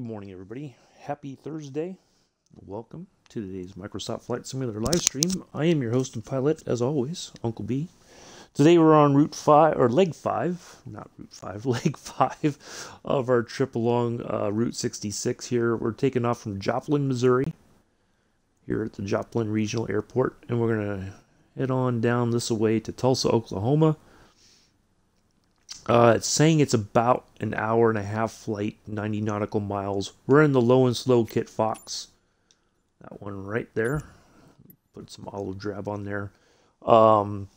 Good morning, everybody. Happy Thursday. Welcome to today's Microsoft Flight Simulator live stream. I am your host and pilot, as always, Uncle B. Today we're on Route 5, or Leg 5, not Route 5, Leg 5 of our trip along uh, Route 66 here. We're taking off from Joplin, Missouri, here at the Joplin Regional Airport, and we're going to head on down this way to Tulsa, Oklahoma. Uh, it's saying it's about an hour and a half flight, 90 nautical miles. We're in the low and slow KitFox. That one right there. Put some olive drab on there. Um,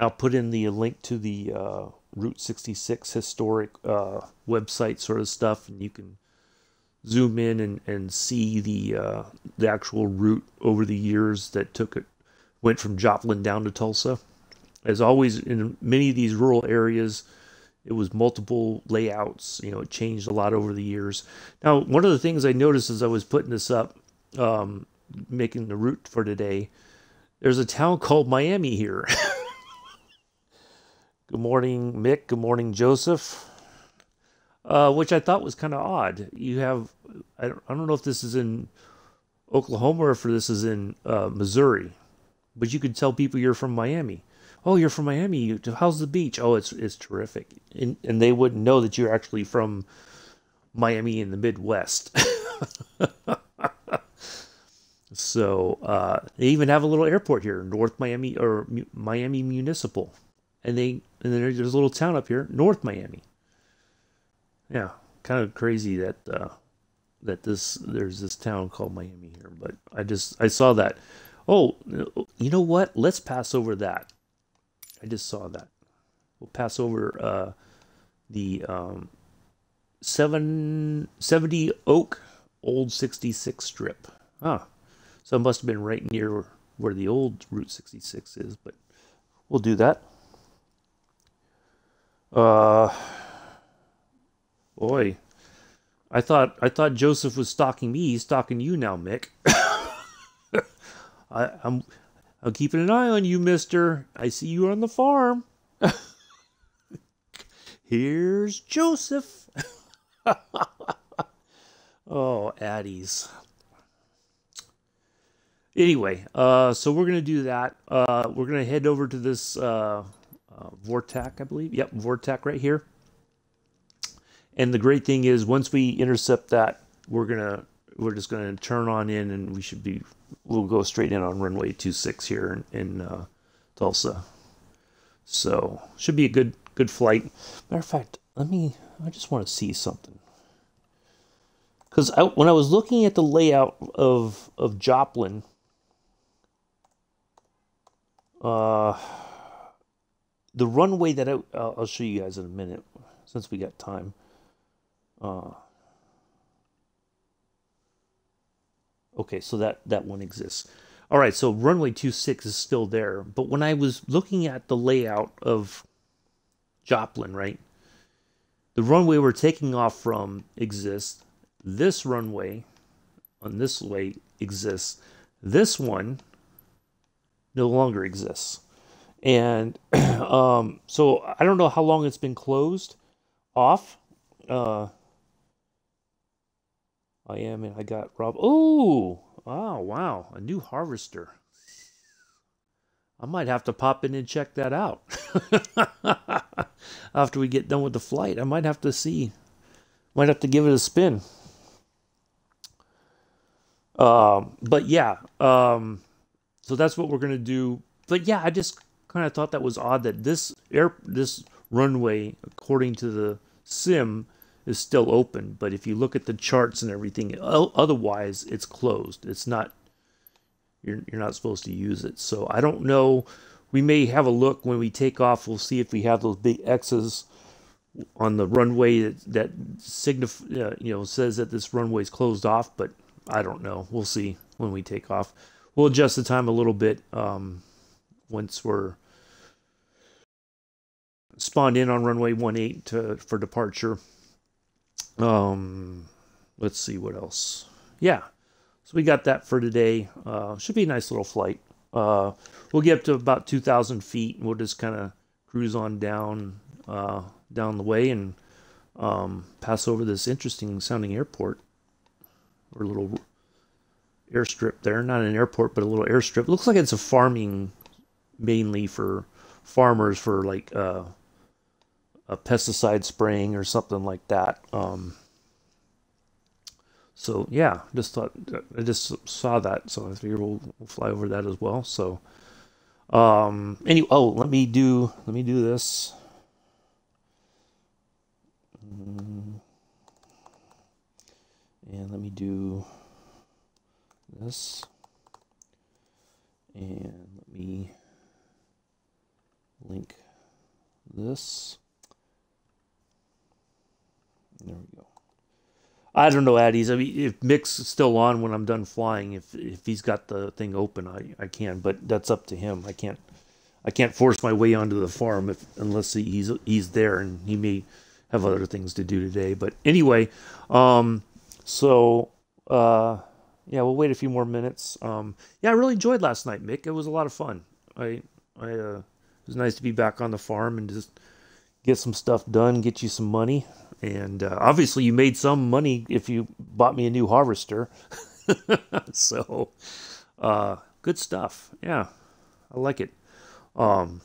I'll put in the link to the uh, Route 66 historic uh, website sort of stuff, and you can zoom in and, and see the uh, the actual route over the years that took it went from Joplin down to Tulsa. As always, in many of these rural areas, it was multiple layouts. You know, it changed a lot over the years. Now, one of the things I noticed as I was putting this up, um, making the route for today, there's a town called Miami here. Good morning, Mick. Good morning, Joseph. Uh, which I thought was kind of odd. You have, I don't, I don't know if this is in Oklahoma or if this is in uh, Missouri, but you could tell people you're from Miami oh, you're from Miami. How's the beach? Oh, it's it's terrific. And, and they wouldn't know that you're actually from Miami in the Midwest. so uh, they even have a little airport here, North Miami or Miami Municipal, and they and then there's a little town up here, North Miami. Yeah, kind of crazy that uh, that this there's this town called Miami here, but I just I saw that. Oh, you know what? Let's pass over that. I just saw that. We'll pass over uh, the um, 7, 70 Oak Old 66 strip. Ah, so it must have been right near where the old Route 66 is, but we'll do that. Uh, boy, I thought I thought Joseph was stalking me. He's stalking you now, Mick. I, I'm I'm keeping an eye on you, mister. I see you on the farm. Here's Joseph. oh, Addies. Anyway, uh, so we're going to do that. Uh, we're going to head over to this uh, uh, Vortac, I believe. Yep, Vortac right here. And the great thing is, once we intercept that, we're gonna we're just gonna turn on in, and we should be we'll go straight in on runway 26 here in, in uh, Tulsa. So should be a good good flight. Matter of fact, let me. I just want to see something. Because when I was looking at the layout of of Joplin, uh, the runway that I, I'll show you guys in a minute, since we got time. Uh, Okay, so that, that one exists. All right, so runway 26 is still there. But when I was looking at the layout of Joplin, right, the runway we're taking off from exists. This runway on this way exists. This one no longer exists. And um, so I don't know how long it's been closed off. Uh, I am, and I got Rob. Oh, oh, wow, a new harvester. I might have to pop in and check that out after we get done with the flight. I might have to see, might have to give it a spin. Um, but yeah, um, so that's what we're gonna do. But yeah, I just kind of thought that was odd that this air, this runway, according to the sim, is still open. But if you look at the charts and everything, otherwise it's closed. It's not. You're you're not supposed to use it. So I don't know. We may have a look when we take off. We'll see if we have those big X's on the runway that that signif- uh, you know says that this runway is closed off. But I don't know. We'll see when we take off. We'll adjust the time a little bit um, once we're spawned in on runway 18 to, for departure. Um, let's see what else. Yeah, so we got that for today. Uh, should be a nice little flight. Uh, we'll get up to about 2,000 feet, and we'll just kind of cruise on down uh, down the way and um, pass over this interesting sounding airport or little airstrip there. Not an airport, but a little airstrip. looks like it's a farming mainly for farmers for like uh, a pesticide spraying or something like that. Um, so yeah, just thought I just saw that, so I figured we'll, we'll fly over that as well. So um, anyway, oh, let me do let me do this. Mm-hmm. And let me do this. And let me link this. There we go. I don't know, Addies. I mean, if Mick's still on when I'm done flying, if if he's got the thing open, I, I can. But that's up to him. I can't I can't force my way onto the farm if unless he, he's he's there, and he may have other things to do today. But anyway, um, so uh, yeah, we'll wait a few more minutes. Um, yeah, I really enjoyed last night, Mick. It was a lot of fun. I I uh, it was nice to be back on the farm and just get some stuff done, get you some money. And uh, obviously, you made some money if you bought me a new harvester. so, uh, good stuff. Yeah, I like it. Um,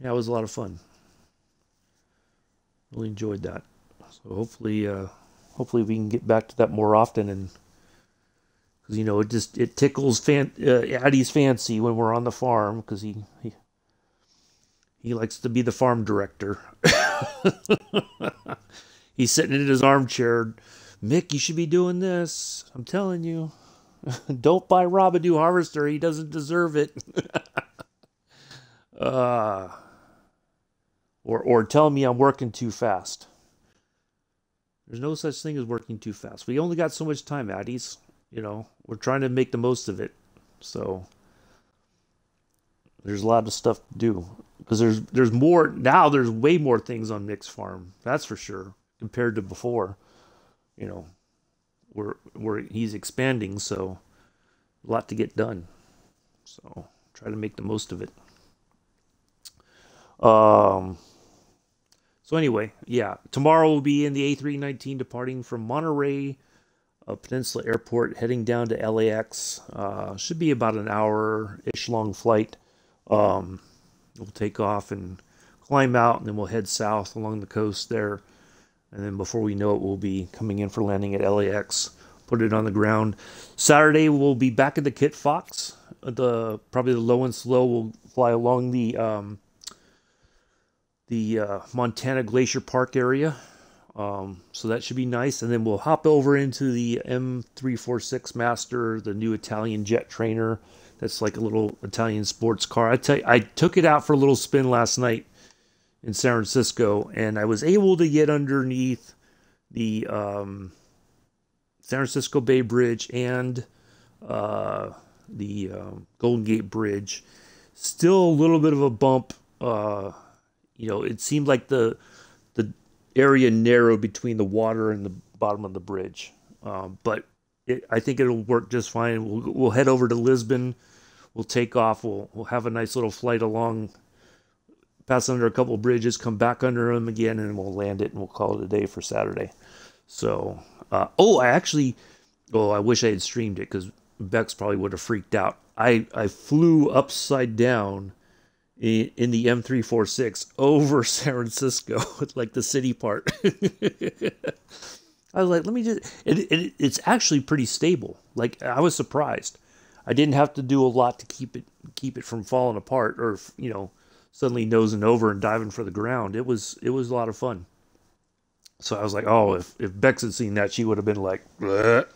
yeah, it was a lot of fun. Really enjoyed that. So hopefully, uh, hopefully we can get back to that more often and because you know it just it tickles fan uh, Addie's fancy when we're on the farm because he, he he likes to be the farm director. He's sitting in his armchair. Mick, you should be doing this. I'm telling you. Don't buy Rob a new harvester. He doesn't deserve it. uh, or, or tell me I'm working too fast. There's no such thing as working too fast. We only got so much time, Addies. You know, we're trying to make the most of it. So there's a lot of stuff to do because there's there's more now. There's way more things on Mick's Farm. That's for sure compared to before. You know, where where he's expanding, so a lot to get done. So try to make the most of it. Um. So anyway, yeah, tomorrow will be in the A319 departing from Monterey uh, Peninsula Airport, heading down to LAX. Uh, should be about an hour-ish long flight. Um, we'll take off and climb out, and then we'll head south along the coast there and then before we know it, we'll be coming in for landing at LAX. Put it on the ground. Saturday we'll be back at the KitFox. The probably the low and slow will fly along the um, the uh, Montana Glacier Park area. Um, so that should be nice. And then we'll hop over into the M346 Master, the new Italian jet trainer. That's like a little Italian sports car. I tell you, I took it out for a little spin last night in San Francisco, and I was able to get underneath the um, San Francisco Bay Bridge and uh, the um, Golden Gate Bridge. Still a little bit of a bump. Uh, you know, it seemed like the the area narrowed between the water and the bottom of the bridge, um, but it, I think it'll work just fine. We'll we'll head over to Lisbon. We'll take off. We'll we'll have a nice little flight along pass under a couple bridges, come back under them again, and we'll land it and we'll call it a day for Saturday. So, uh, oh, I actually, oh, I wish I had streamed it because Bex probably would have freaked out. I, I flew upside down in, in the M346 over San Francisco, with like the city part. I was like, let me just, it, it, it's actually pretty stable. Like, I was surprised. I didn't have to do a lot to keep it keep it from falling apart or you know suddenly nosing over and diving for the ground. It was it was a lot of fun. So I was like, oh, if if Bex had seen that, she would have been like,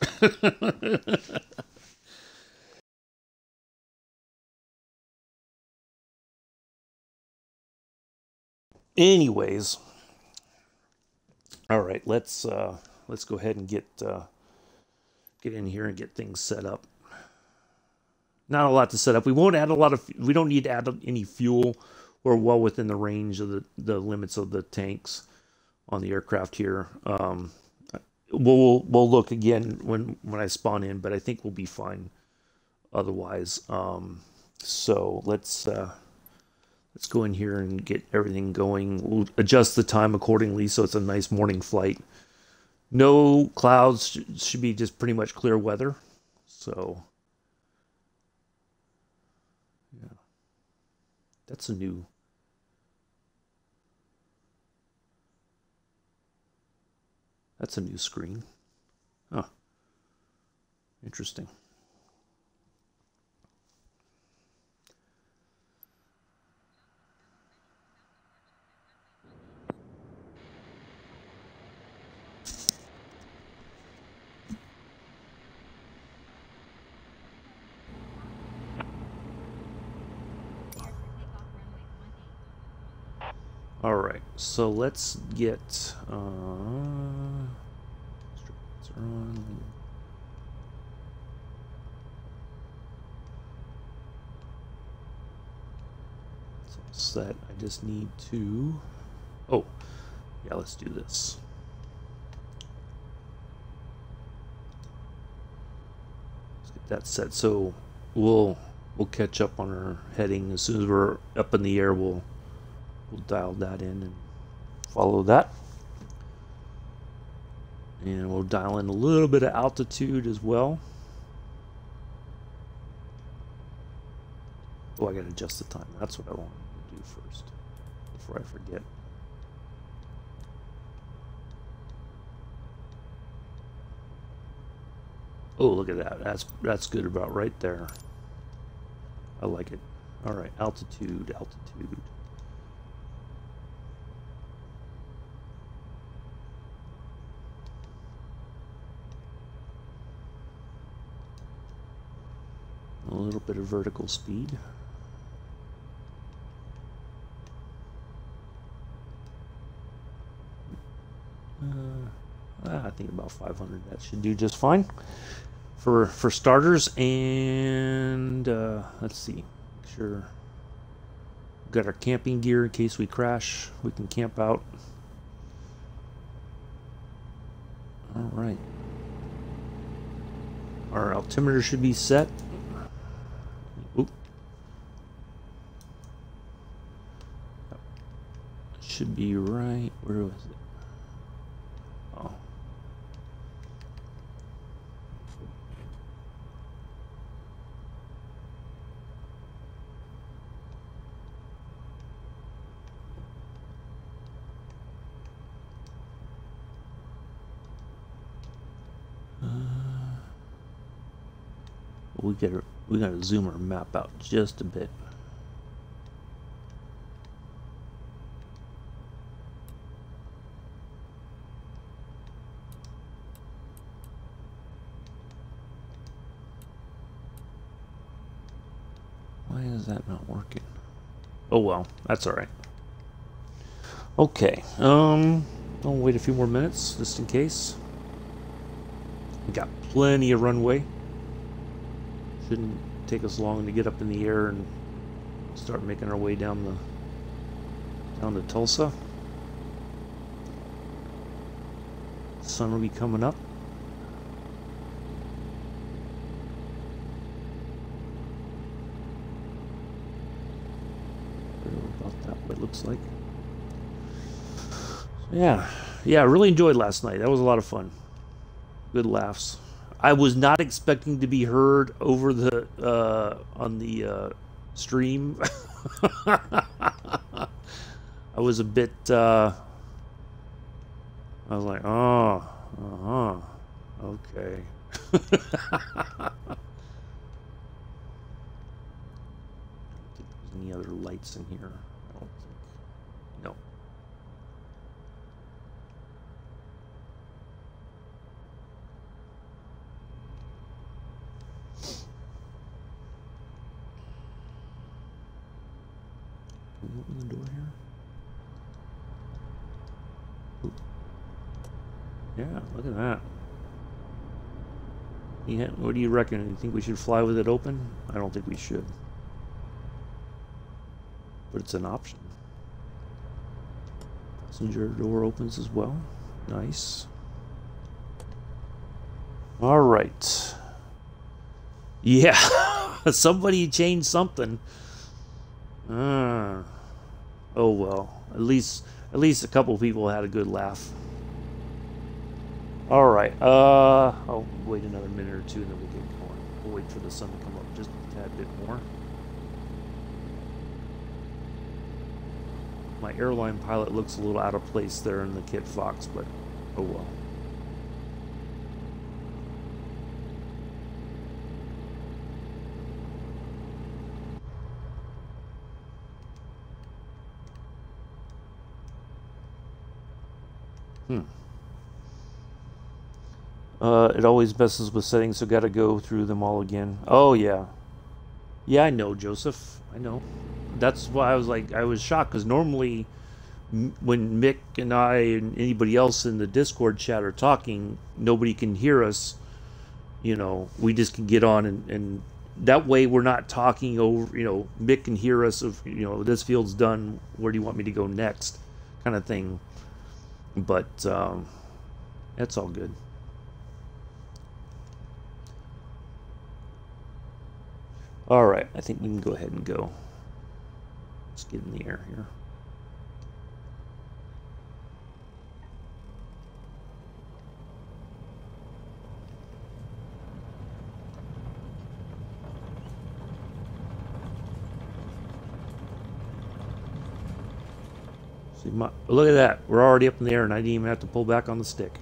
Anyways, all right, let's uh, let's go ahead and get uh, get in here and get things set up. Not a lot to set up. We won't add a lot of. We don't need to add any fuel we're well within the range of the, the limits of the tanks on the aircraft here. Um, we'll we'll look again when when I spawn in, but I think we'll be fine otherwise. Um, so let's uh, let's go in here and get everything going. We'll adjust the time accordingly so it's a nice morning flight. No clouds, should be just pretty much clear weather. So, yeah, that's a new. That's a new screen. Huh. Interesting. All right, so let's get. Uh, set. I just need to. Oh, yeah. Let's do this. Let's get that set. So we'll we'll catch up on our heading as soon as we're up in the air. We'll we'll dial that in and follow that. And we'll dial in a little bit of altitude as well. Oh, I gotta adjust the time. That's what I want to do first before I forget. Oh, look at that. That's that's good about right there. I like it. All right, altitude, altitude. A little bit of vertical speed. Uh, I think about 500 that should do just fine for for starters. And uh, let's see make sure got our camping gear in case we crash we can camp out. All right. Our altimeter should be set should be right. Where was it? Oh. Uh, we gotta we gotta zoom our map out just a bit. Oh well, that's alright. Okay, um, I'll wait a few more minutes, just in case. We got plenty of runway. Shouldn't take us long to get up in the air and start making our way down the down to Tulsa. sun will be coming up. looks like. Yeah, yeah, I really enjoyed last night. That was a lot of fun. Good laughs. I was not expecting to be heard over the uh, on the uh, stream. I was a bit. Uh, I was like, oh, uh huh, okay. any other lights in here. Can we open the door here? Ooh. Yeah, look at that. Yeah, what do you reckon? You think we should fly with it open? I don't think we should. But it's an option. Passenger door opens as well. Nice. All right. Yeah, somebody changed something. Uh, Oh well. At least at least a couple people had a good laugh. All right. Uh, I'll wait another minute or two, and then we'll get going. We'll wait for the sun to come up just a tad bit more. My airline pilot looks a little out of place there in the KitFox, but oh well. Uh, it always messes with settings, so gotta go through them all again. Oh, yeah. Yeah, I know, Joseph. I know. That's why I was like, I was shocked, because normally when Mick and I and anybody else in the Discord chat are talking, nobody can hear us. You know, we just can get on and, and that way we're not talking over, you know, Mick can hear us of, you know, this field's done. Where do you want me to go next? Kind of thing. But um, that's all good. All right, I think we can go ahead and go. Let's get in the air here. See, my, look at that. We're already up in the air and I didn't even have to pull back on the stick.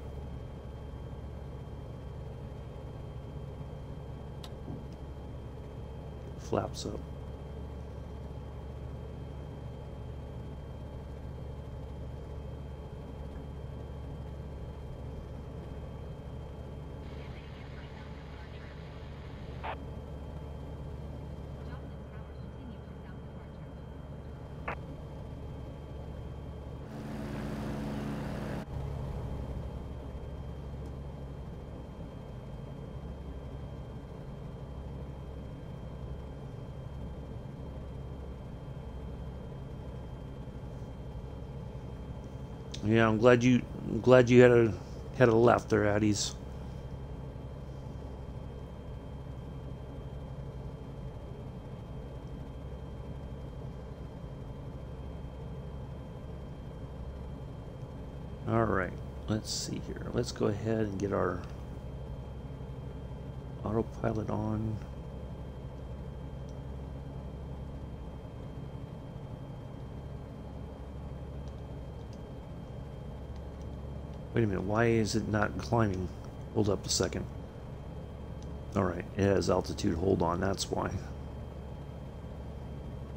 Flaps up. Yeah, I'm glad you I'm glad you had a had a left there, Addies. All right, let's see here. Let's go ahead and get our autopilot on. Wait a minute, why is it not climbing? Hold up a second. Alright, it has altitude hold on, that's why.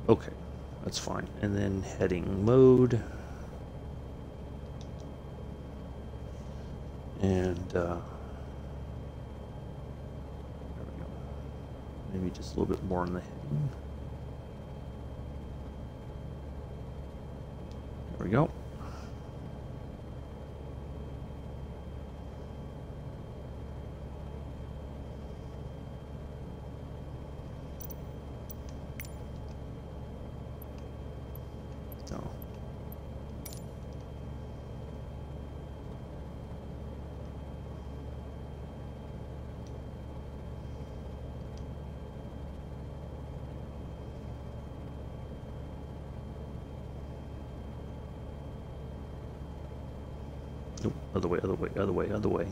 Okay, that's fine. And then heading mode. And, uh, there we go. Maybe just a little bit more in the heading. There we go. Other way, other way, other way, other way.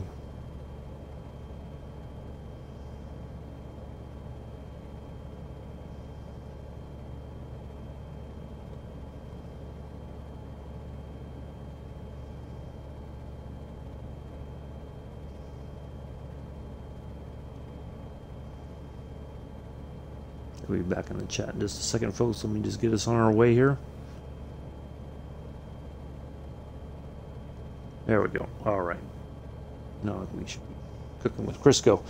We'll be back in the chat in just a second, folks. Let me just get us on our way here. There we go. All right. No, we should be cooking with Crisco.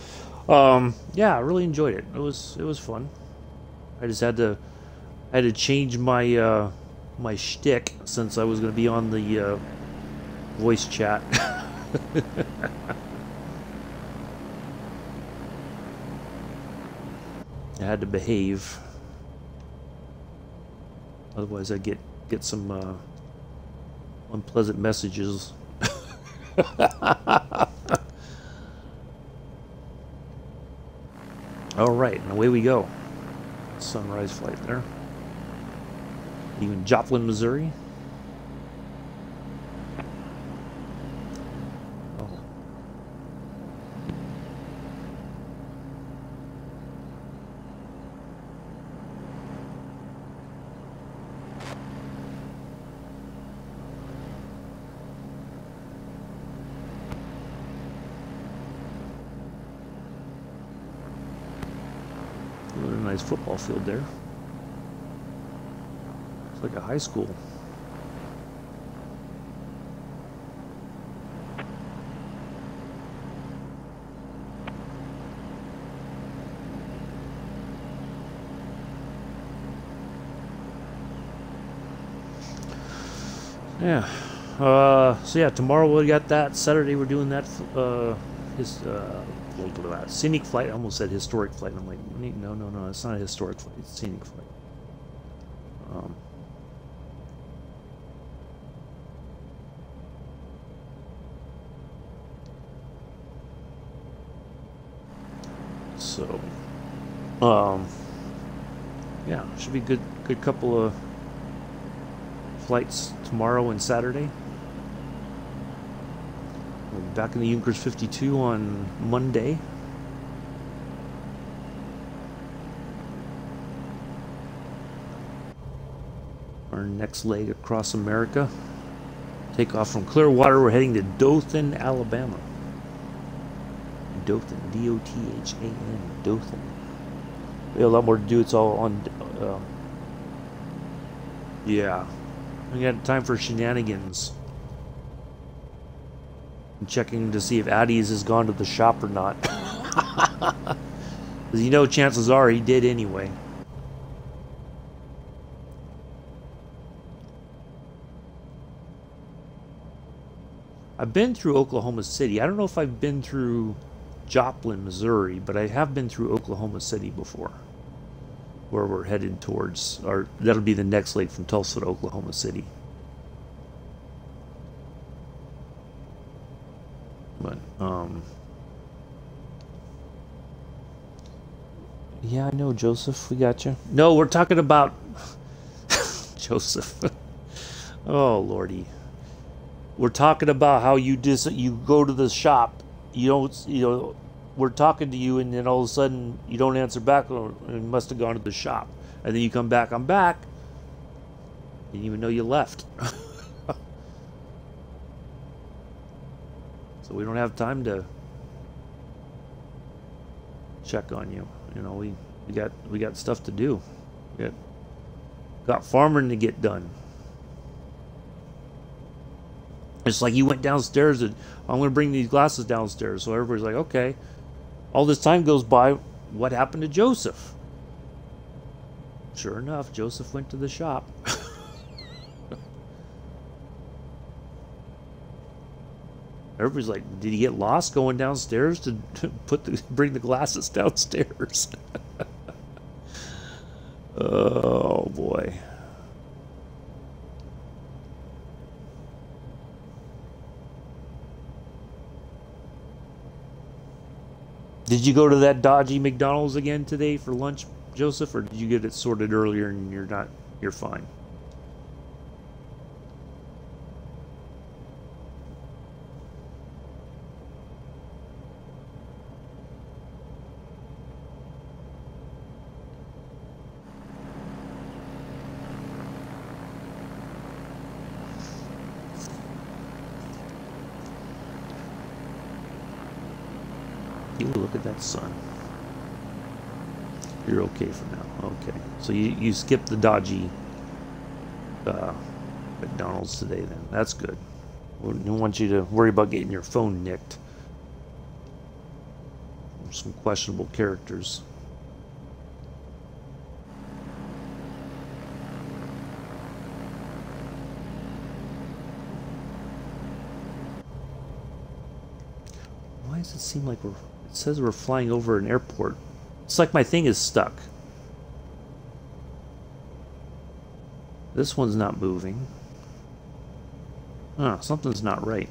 Um, yeah, I really enjoyed it. It was it was fun. I just had to I had to change my uh, my shtick since I was going to be on the uh, voice chat. I had to behave. Otherwise, I'd get get some uh, unpleasant messages All right, and away we go. Sunrise flight there. Even Joplin, Missouri. Nice football field there. It's like a high school. Yeah. Uh, so yeah, tomorrow we got that. Saturday we're doing that. Uh, his uh, scenic flight. I almost said historic flight. I'm like, no, no, no, it's not a historic flight. It's scenic flight. Um, so, um, yeah, should be good. Good couple of flights tomorrow and Saturday back in the Junkers 52 on Monday. Our next leg across America. Take off from Clearwater. We're heading to Dothan, Alabama. Dothan, D-O-T-H-A-N, Dothan. We have a lot more to do. It's all on. Uh, yeah, we got time for shenanigans checking to see if Addie's has gone to the shop or not. You know chances are he did anyway. I've been through Oklahoma City. I don't know if I've been through Joplin, Missouri, but I have been through Oklahoma City before. Where we're headed towards, or that'll be the next leg from Tulsa to Oklahoma City. But, um... Yeah, I know, Joseph. We got you. No, we're talking about... Joseph. oh, lordy. We're talking about how you dis you go to the shop. You don't, you know, we're talking to you, and then all of a sudden you don't answer back. Or you must have gone to the shop, and then you come back. I'm back. Didn't even know you left. So we don't have time to check on you. You know, we, we got we got stuff to do. We got, got farming to get done. It's like you went downstairs and I'm going to bring these glasses downstairs. So everybody's like, okay. All this time goes by. What happened to Joseph? Sure enough, Joseph went to the shop. Everybody's like, did he get lost going downstairs to, put the bring the glasses downstairs? oh boy. Did you go to that dodgy McDonald's again today for lunch, Joseph, or did you get it sorted earlier and you're not you're fine? Sun. You're okay for now. Okay. So you, you skipped the dodgy uh, McDonald's today then. That's good. We don't want you to worry about getting your phone nicked. Some questionable characters. Why does it seem like we're it says we're flying over an airport. It's like my thing is stuck. This one's not moving. Huh, something's not right.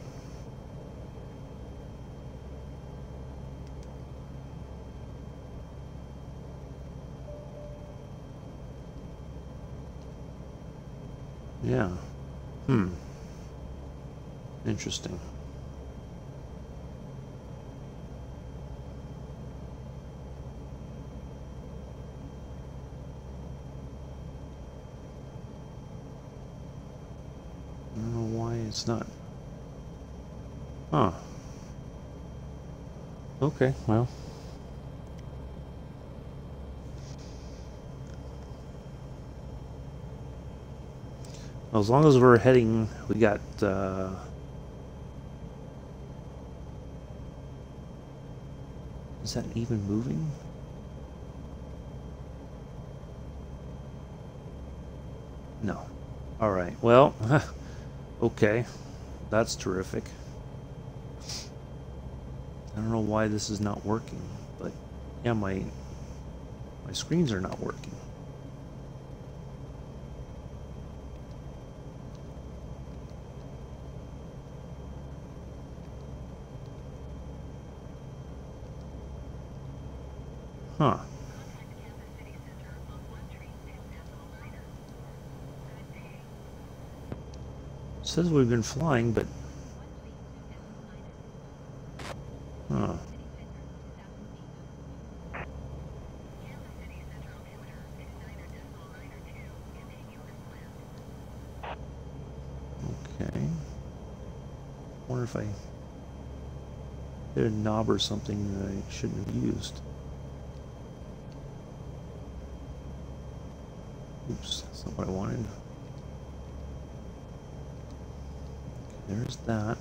Yeah. Hmm. Interesting. I don't know why it's not. Huh. Okay, well. As long as we're heading, we got, uh, Is that even moving? No. Alright, well, okay. That's terrific. Don't know why this is not working, but yeah, my my screens are not working. Huh. says we've been flying, but... Huh. Okay. wonder if I hit a knob or something that I shouldn't have used. Oops, that's not what I wanted. There's that.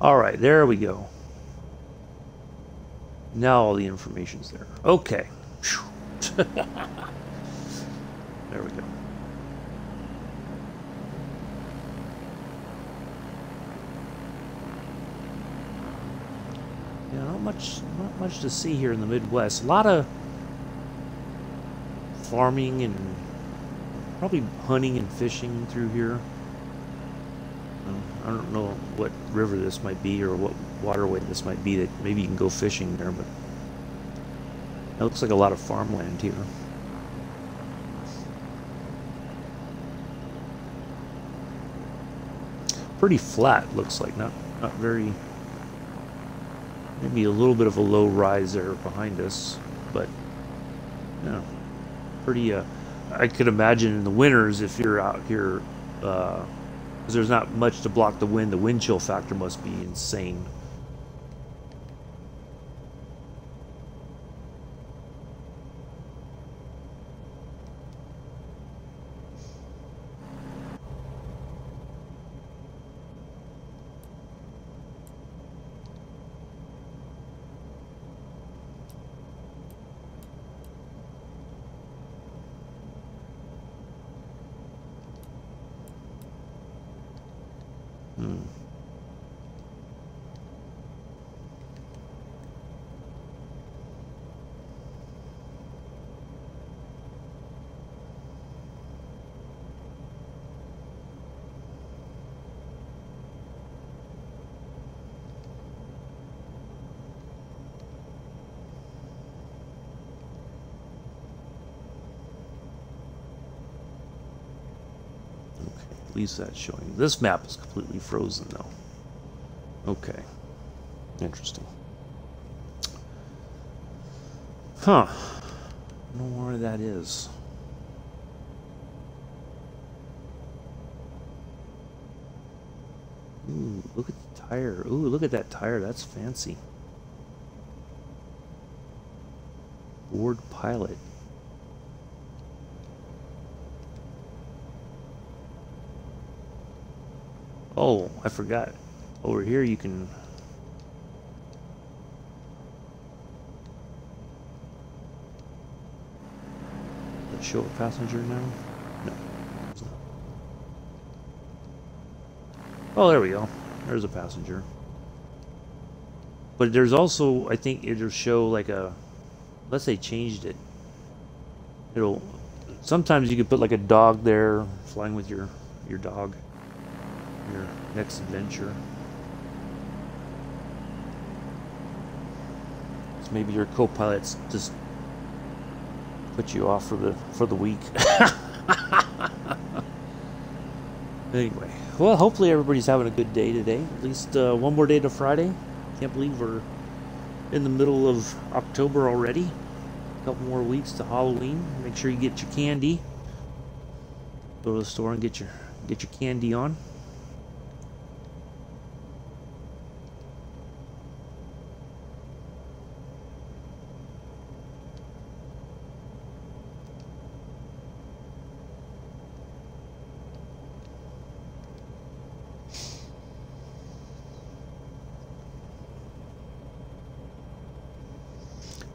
All right, there we go. Now all the information's there. Okay. there we go. Yeah, not much, not much to see here in the Midwest. A lot of farming and probably hunting and fishing through here. Um, I don't know what river this might be or what waterway this might be that maybe you can go fishing there, but it looks like a lot of farmland here. Pretty flat, looks like, not not very Maybe a little bit of a low rise there behind us, but yeah, pretty. Uh, I could imagine in the winters if you're out here, uh, there's not much to block the wind. The wind chill factor must be insane. Least that's showing. This map is completely frozen, though. Okay. Interesting. Huh. I don't know where that is. Ooh, look at the tire. Ooh, look at that tire. That's fancy. Ford Pilot. Oh, I forgot. Over here you can... Let's show a passenger now? No. Oh, there we go. There's a passenger. But there's also, I think it'll show like a, unless they changed it, it'll, sometimes you could put like a dog there flying with your, your dog your next adventure. So maybe your co-pilots just put you off for the for the week. anyway, well, hopefully everybody's having a good day today. At least uh, one more day to Friday. Can't believe we're in the middle of October already. A couple more weeks to Halloween. Make sure you get your candy. Go to the store and get your get your candy on.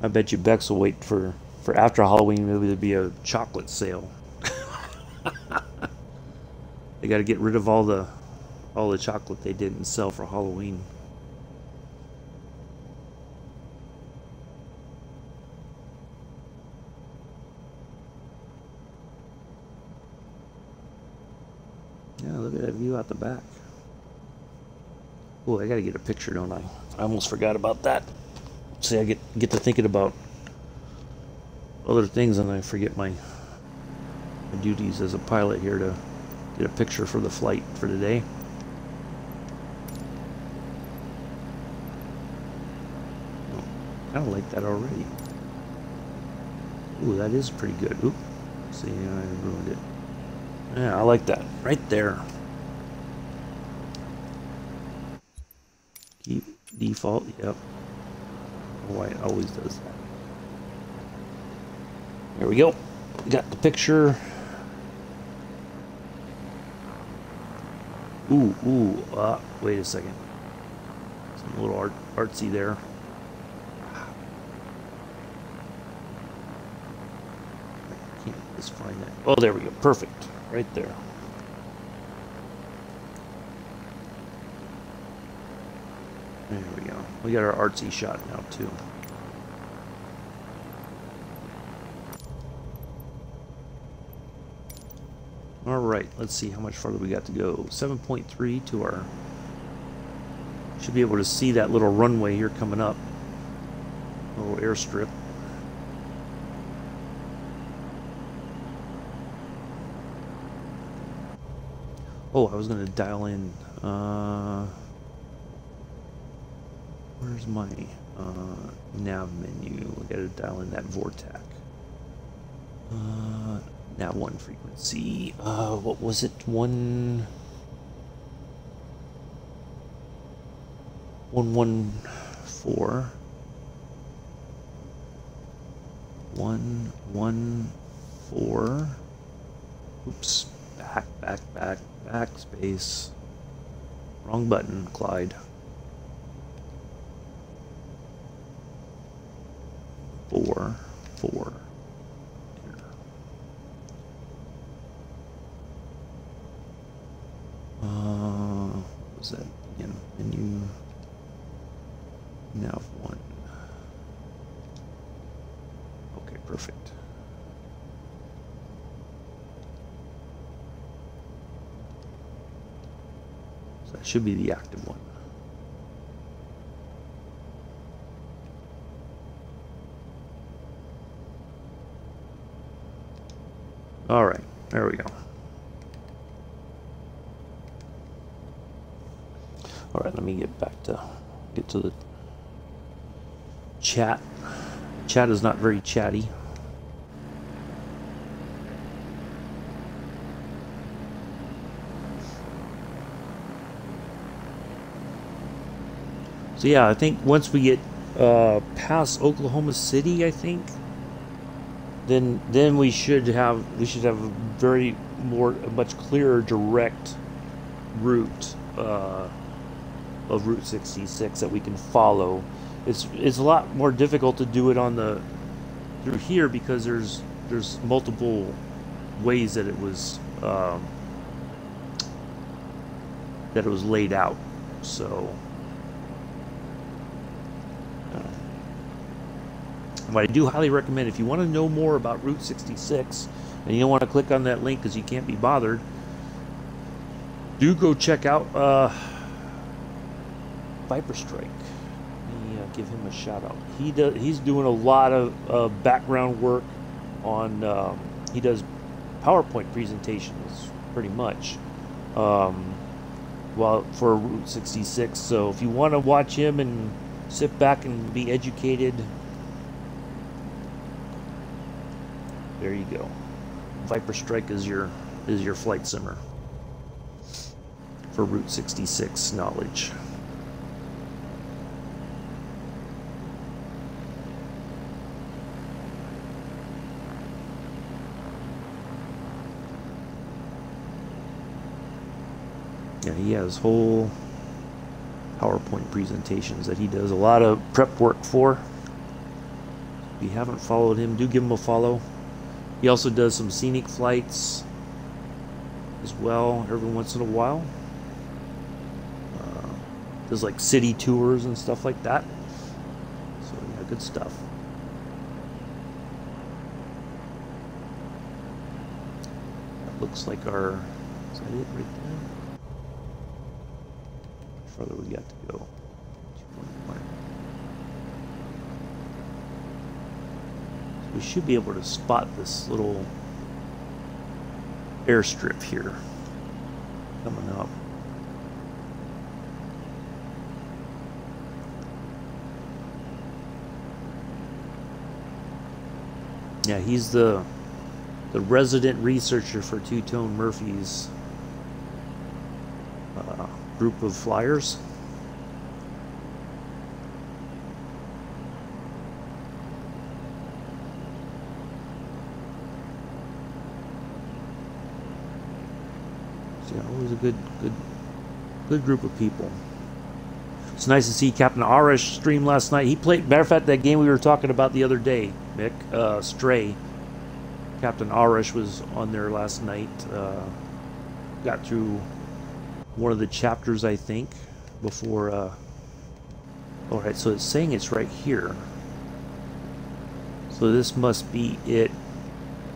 I bet you Bex will wait for, for after Halloween, maybe there'll be a chocolate sale. they got to get rid of all the all the chocolate they didn't sell for Halloween. Yeah, look at that view out the back. Oh, I gotta get a picture, don't I? I almost forgot about that see, I get get to thinking about other things, and I forget my, my duties as a pilot here to get a picture for the flight for today. kind of like that already. Ooh, that is pretty good. Oop, see, I ruined it. Yeah, I like that. Right there. Keep default, yep. Why it always does that. There we go. Got the picture. Ooh, ooh, uh, wait a second. Some little art, artsy there. Can't just find that. Oh, there we go. Perfect. Right there. There we. We got our artsy shot now too. All right, let's see how much farther we got to go. 7.3 to our... Should be able to see that little runway here coming up. Little airstrip. Oh, I was going to dial in... Uh, Where's my uh, nav menu? Gotta dial in that Vortac. Uh, nav one frequency. Uh, what was it? One. One one four. One one four. Oops. Back, back, back, back, space. Wrong button, Clyde. four, four. Uh, what was that again? Menu. Nav one. Okay, perfect. So that should be the active one. All right, there we go. All right, let me get back to get to the chat. Chat is not very chatty. So yeah, I think once we get uh, past Oklahoma City, I think then then we should have we should have a very more a much clearer direct route uh, of Route 66 that we can follow. It's it's a lot more difficult to do it on the through here because there's there's multiple ways that it was um, that it was laid out. So But I do highly recommend if you want to know more about Route 66 and you don't want to click on that link because you can't be bothered, do go check out uh, Viper Strike. me uh, give him a shout out. He does. He's doing a lot of uh, background work on. Um, he does PowerPoint presentations pretty much. Um, well, for Route 66. So if you want to watch him and sit back and be educated, there you go. Viper Strike is your is your flight simmer for Route 66 knowledge. Yeah, he has whole PowerPoint presentations that he does a lot of prep work for. If you haven't followed him, do give him a follow. He also does some scenic flights as well every once in a while. Uh, does like city tours and stuff like that. So yeah, good stuff. That looks like our. Is that it right there? How further we got to go? We should be able to spot this little airstrip here coming up. Yeah, he's the the resident researcher for Two Tone Murphy's uh, group of flyers. always a good, good, good group of people. It's nice to see Captain Arish stream last night. He played, matter of fact, that game we were talking about the other day, Mick, uh, Stray. Captain Arish was on there last night. Uh, got through one of the chapters, I think, before. Uh, all right, so it's saying it's right here. So this must be it.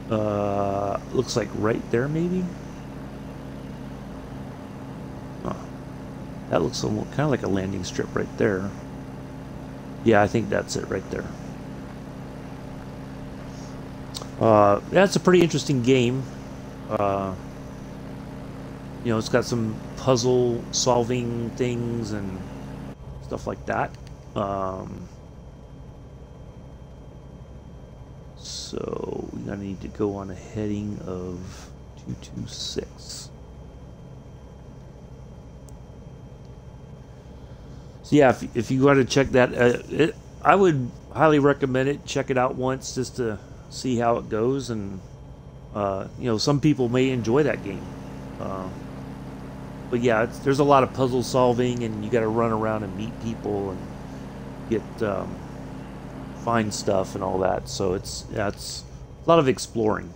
Uh, looks like right there, maybe. That looks kind of like a landing strip right there. Yeah, I think that's it right there. Uh, that's a pretty interesting game. Uh, you know, it's got some puzzle solving things and stuff like that. Um, so we're gonna need to go on a heading of 226. So yeah, if, if you want to check that, uh, it, I would highly recommend it. Check it out once just to see how it goes, and uh, you know, some people may enjoy that game. Uh, but yeah, there's a lot of puzzle solving, and you got to run around and meet people and get um, find stuff and all that. So it's yeah, a lot of exploring.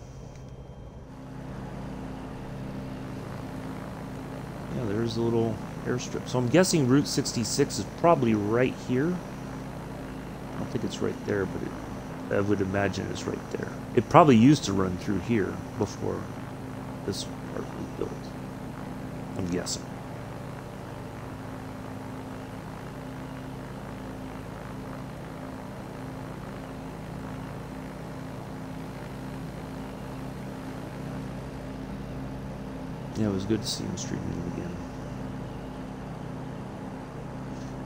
Yeah, there's a little airstrip. So I'm guessing Route 66 is probably right here. I don't think it's right there, but it, I would imagine it's right there. It probably used to run through here before this part was built. I'm guessing. Yeah, it was good to see him streaming again.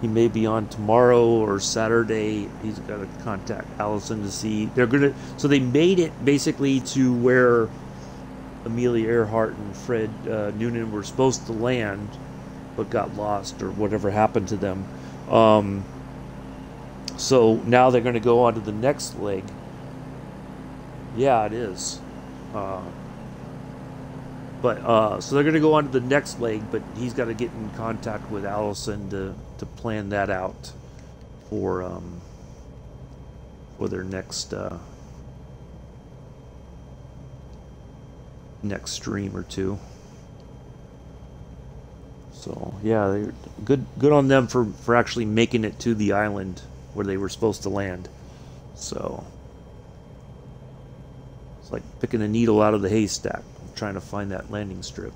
He may be on tomorrow or Saturday. He's got to contact Allison to see. They're gonna. So they made it basically to where Amelia Earhart and Fred uh, Noonan were supposed to land, but got lost or whatever happened to them. Um, so now they're going to go on to the next leg. Yeah, it is. Uh, but uh, so they're going to go on to the next leg, but he's got to get in contact with Allison to to plan that out for um, for their next uh, next stream or two. So yeah, good good on them for for actually making it to the island where they were supposed to land. So it's like picking a needle out of the haystack, trying to find that landing strip.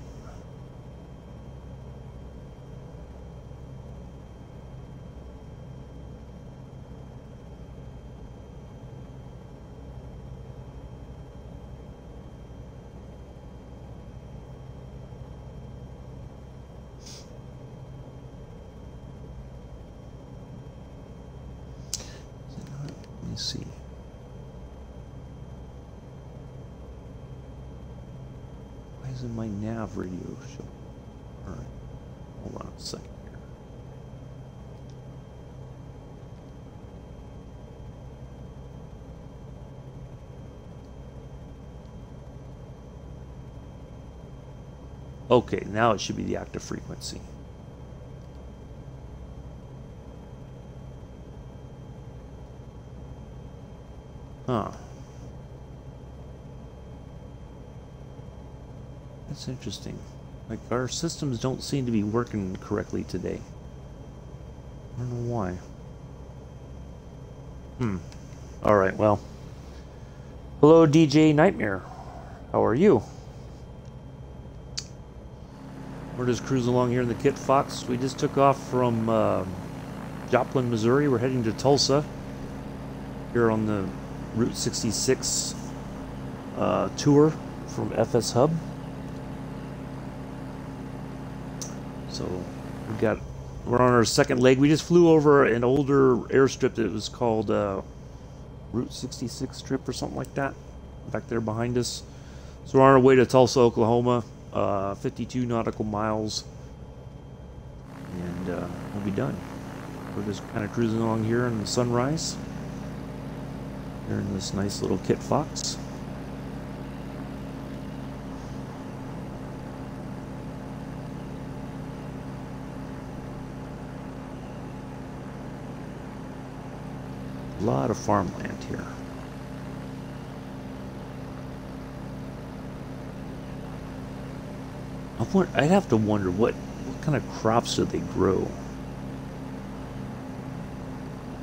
find my nav radio show? Alright. Hold on a second here. Okay, now it should be the active frequency. Huh. That's interesting. Like, our systems don't seem to be working correctly today. I don't know why. Hmm. Alright, well. Hello, DJ Nightmare. How are you? We're just cruising along here in the KitFox. We just took off from uh, Joplin, Missouri. We're heading to Tulsa. Here on the Route 66 uh, tour from FSHub. So we got we're on our second leg. We just flew over an older airstrip that was called uh, Route 66 strip or something like that, back there behind us. So we're on our way to Tulsa, Oklahoma, uh, 52 nautical miles, and uh, we'll be done. We're just kind of cruising along here in the sunrise. Here in this nice little KitFox. A lot of farmland here. I'd have to wonder what, what kind of crops do they grow?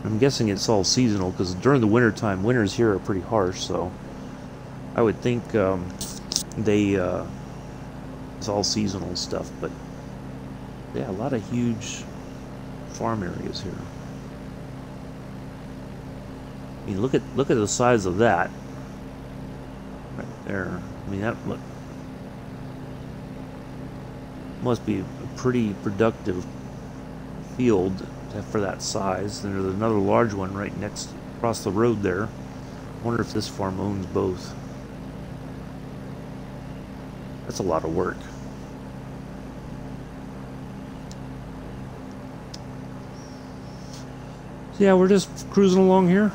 I'm guessing it's all seasonal because during the winter time, winters here are pretty harsh, so I would think um, they uh, it's all seasonal stuff. But yeah, a lot of huge farm areas here. I mean, look at look at the size of that right there. I mean, that look must be a pretty productive field for that size. And there's another large one right next across the road there. Wonder if this farm owns both. That's a lot of work. So yeah, we're just cruising along here.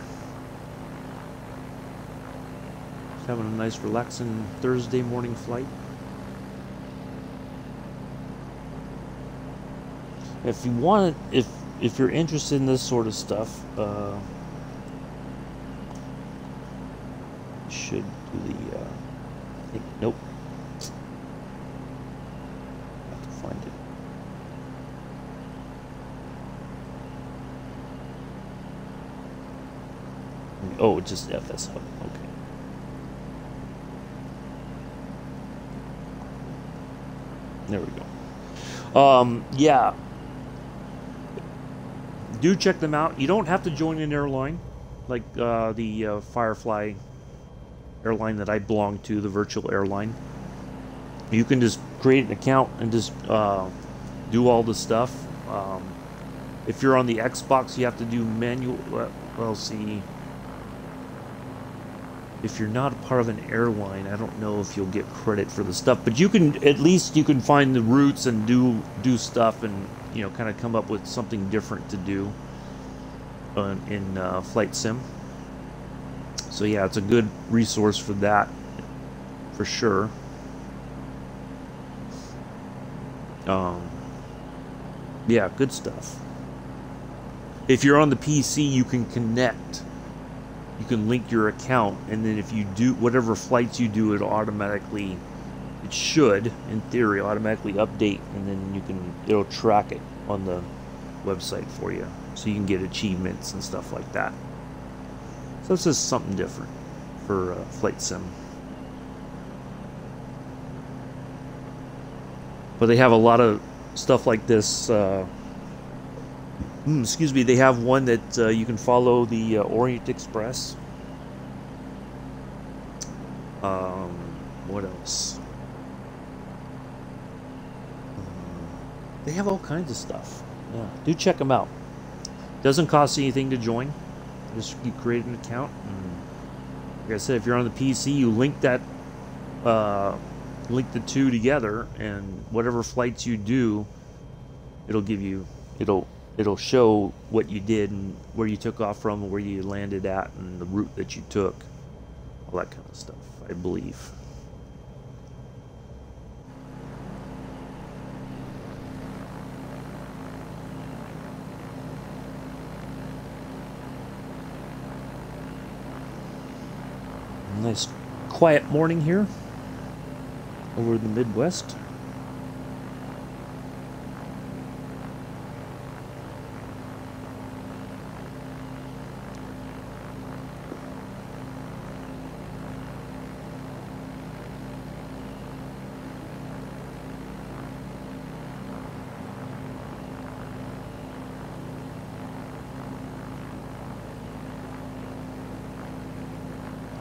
Just having a nice relaxing Thursday morning flight. If you want, if if you're interested in this sort of stuff, uh, should do the. Uh, think, nope. Find it. Oh, just FS. Okay. There we go. Um, yeah, do check them out. You don't have to join an airline, like uh, the uh, Firefly airline that I belong to, the virtual airline. You can just create an account and just uh, do all the stuff. Um, if you're on the Xbox, you have to do manual. Well, see. If you're not a part of an airline, I don't know if you'll get credit for the stuff, but you can at least you can find the routes and do do stuff and you know, kind of come up with something different to do uh, in uh, Flight Sim. So yeah, it's a good resource for that, for sure. Um, yeah, good stuff. If you're on the PC, you can connect. You can link your account, and then if you do whatever flights you do, it automatically it should, in theory, automatically update, and then you can it'll track it on the website for you, so you can get achievements and stuff like that. So it's just something different for uh, Flight Sim. But they have a lot of stuff like this. Uh, mm, excuse me, they have one that uh, you can follow the uh, Orient Express. Um, what else? They have all kinds of stuff. Yeah, do check them out. Doesn't cost anything to join. Just you create an account. And like I said, if you're on the PC, you link that uh, link the two together, and whatever flights you do, it'll give you it'll it'll show what you did and where you took off from, where you landed at, and the route that you took, all that kind of stuff. I believe. Nice quiet morning here over in the Midwest.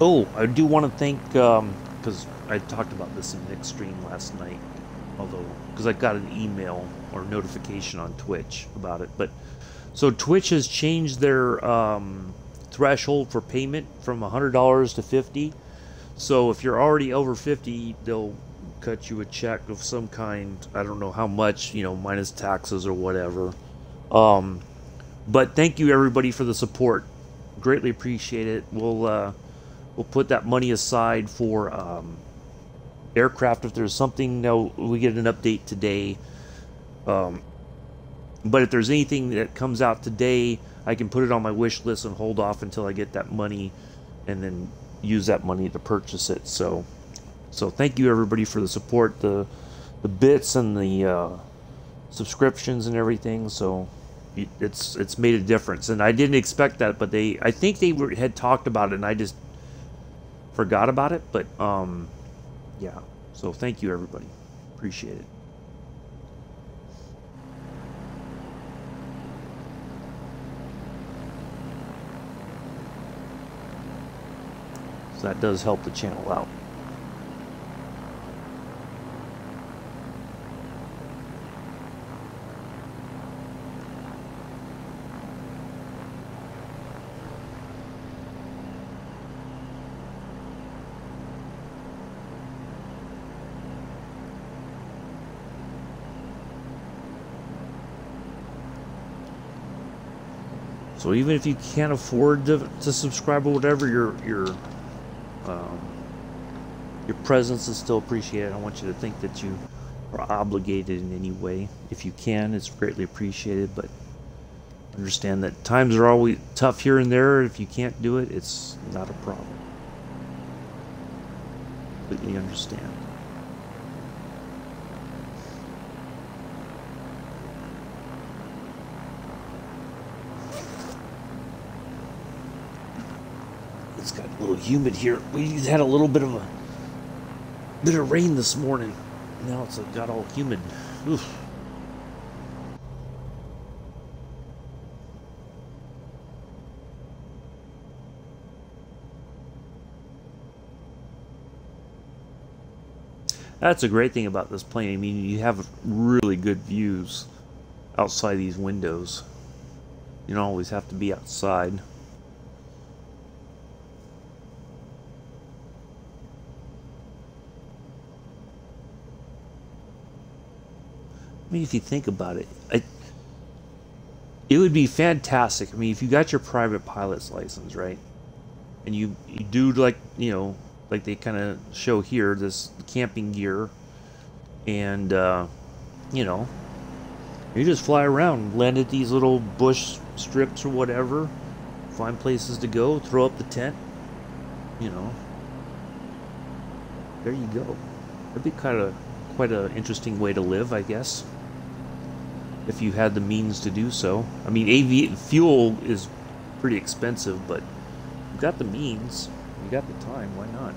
Oh, I do want to thank, because um, I talked about this in Nick's stream last night, although, because I got an email or notification on Twitch about it. But, so Twitch has changed their um, threshold for payment from $100 to 50 So if you're already over 50 they'll cut you a check of some kind. I don't know how much, you know, minus taxes or whatever. Um, but thank you everybody for the support. Greatly appreciate it. We'll, uh, we'll put that money aside for um, aircraft if there's something. Now we get an update today. Um, but if there's anything that comes out today i can put it on my wish list and hold off until i get that money and then use that money to purchase it. So so thank you everybody for the support the the bits and the uh, subscriptions and everything. So it's it's made a difference. And i didn't expect that but they i think they were, had talked about it and i just forgot about it, but um, yeah. So thank you, everybody. Appreciate it. So that does help the channel out. So even if you can't afford to, to subscribe or whatever, your your um, your presence is still appreciated. I want you to think that you are obligated in any way. If you can, it's greatly appreciated. But understand that times are always tough here and there. If you can't do it, it's not a problem. Completely understand. little humid here. We had a little bit of a bit of rain this morning. Now it's uh, got all humid. Oof. That's a great thing about this plane. I mean, you have really good views outside these windows. You don't always have to be outside. Mean, if you think about it, I, it would be fantastic. I mean, if you got your private pilot's license, right, and you you do like you know like they kind of show here this camping gear, and uh, you know, you just fly around, land at these little bush strips or whatever, find places to go, throw up the tent, you know. There you go. That'd be kind of quite an interesting way to live, I guess if you had the means to do so. I mean, AV fuel is pretty expensive, but you got the means, you got the time, why not?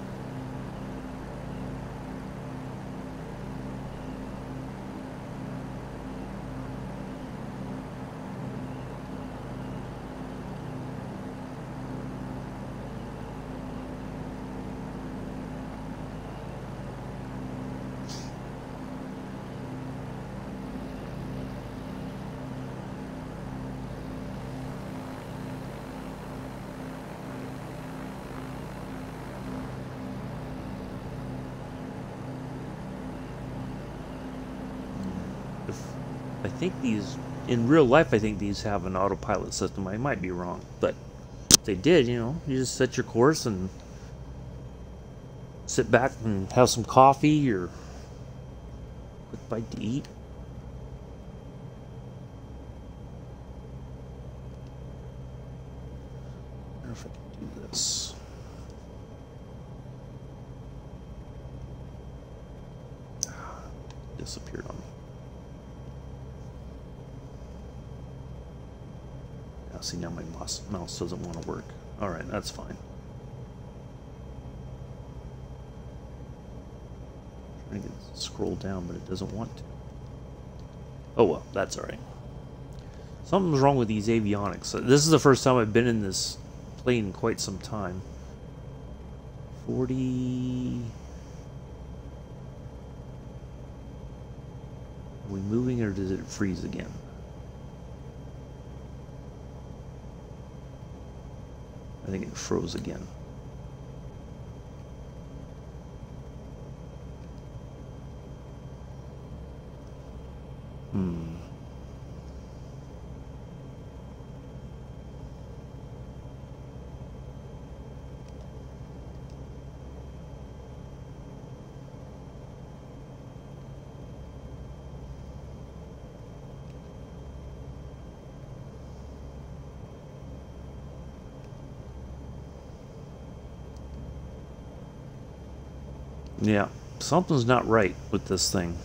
Think these, in real life, I think these have an autopilot system. I might be wrong, but they did, you know, you just set your course and sit back and have some coffee or quick bite to eat. I wonder if I can do this. Disappeared on me. Now see now my doesn't want to work. Alright, that's fine. Trying to get, scroll down, but it doesn't want to. Oh well, that's alright. Something's wrong with these avionics. Uh, this is the first time I've been in this plane in quite some time. 40... Are we moving or does it freeze again? I think it froze again. Hmm. Yeah, something's not right with this thing.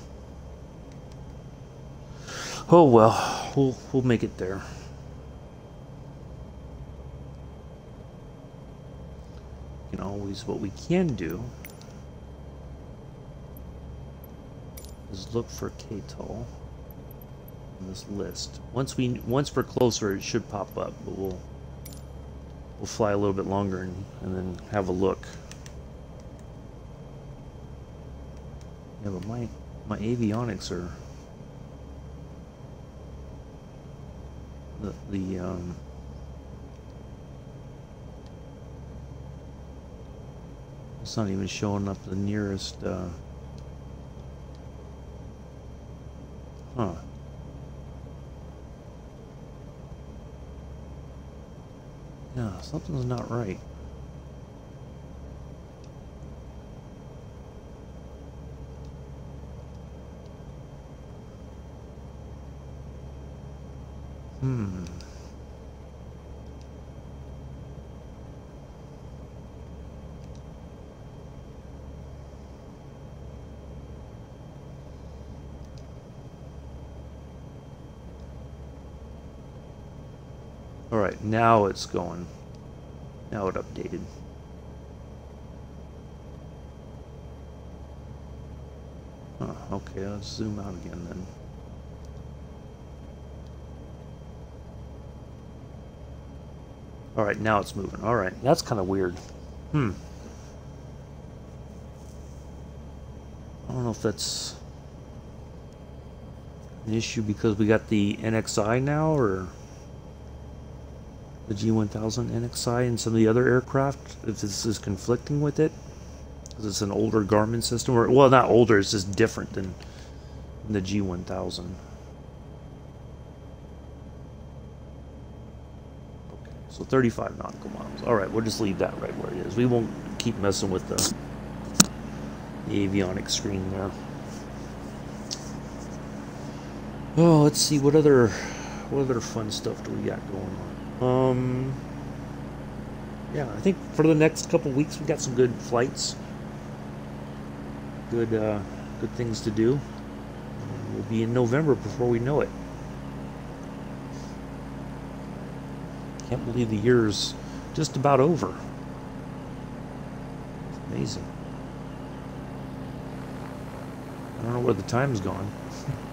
Oh well, we'll we'll make it there. You always what we can do is look for KTOL in this list. Once we once we're closer, it should pop up, but we'll we'll fly a little bit longer and, and then have a look. Yeah, but my my avionics are the the um it's not even showing up the nearest uh huh. Yeah something's not right Hmm. Alright, now it's going. Now it updated. Huh, okay, let's zoom out again then. Alright, now it's moving. Alright, that's kind of weird. Hmm. I don't know if that's an issue because we got the NXI now, or the G1000 NXI and some of the other aircraft, if this is conflicting with it. Because it's an older Garmin system, or, well, not older, it's just different than the G1000. Okay, So 35 nautical miles. All right, we'll just leave that right where it is. We won't keep messing with the, the avionics screen there. Oh, let's see what other what other fun stuff do we got going on. Um, yeah, I think for the next couple weeks we've got some good flights, good uh, good things to do. We'll be in November before we know it. Can't believe the year's just about over. It's amazing. I don't know where the time's gone.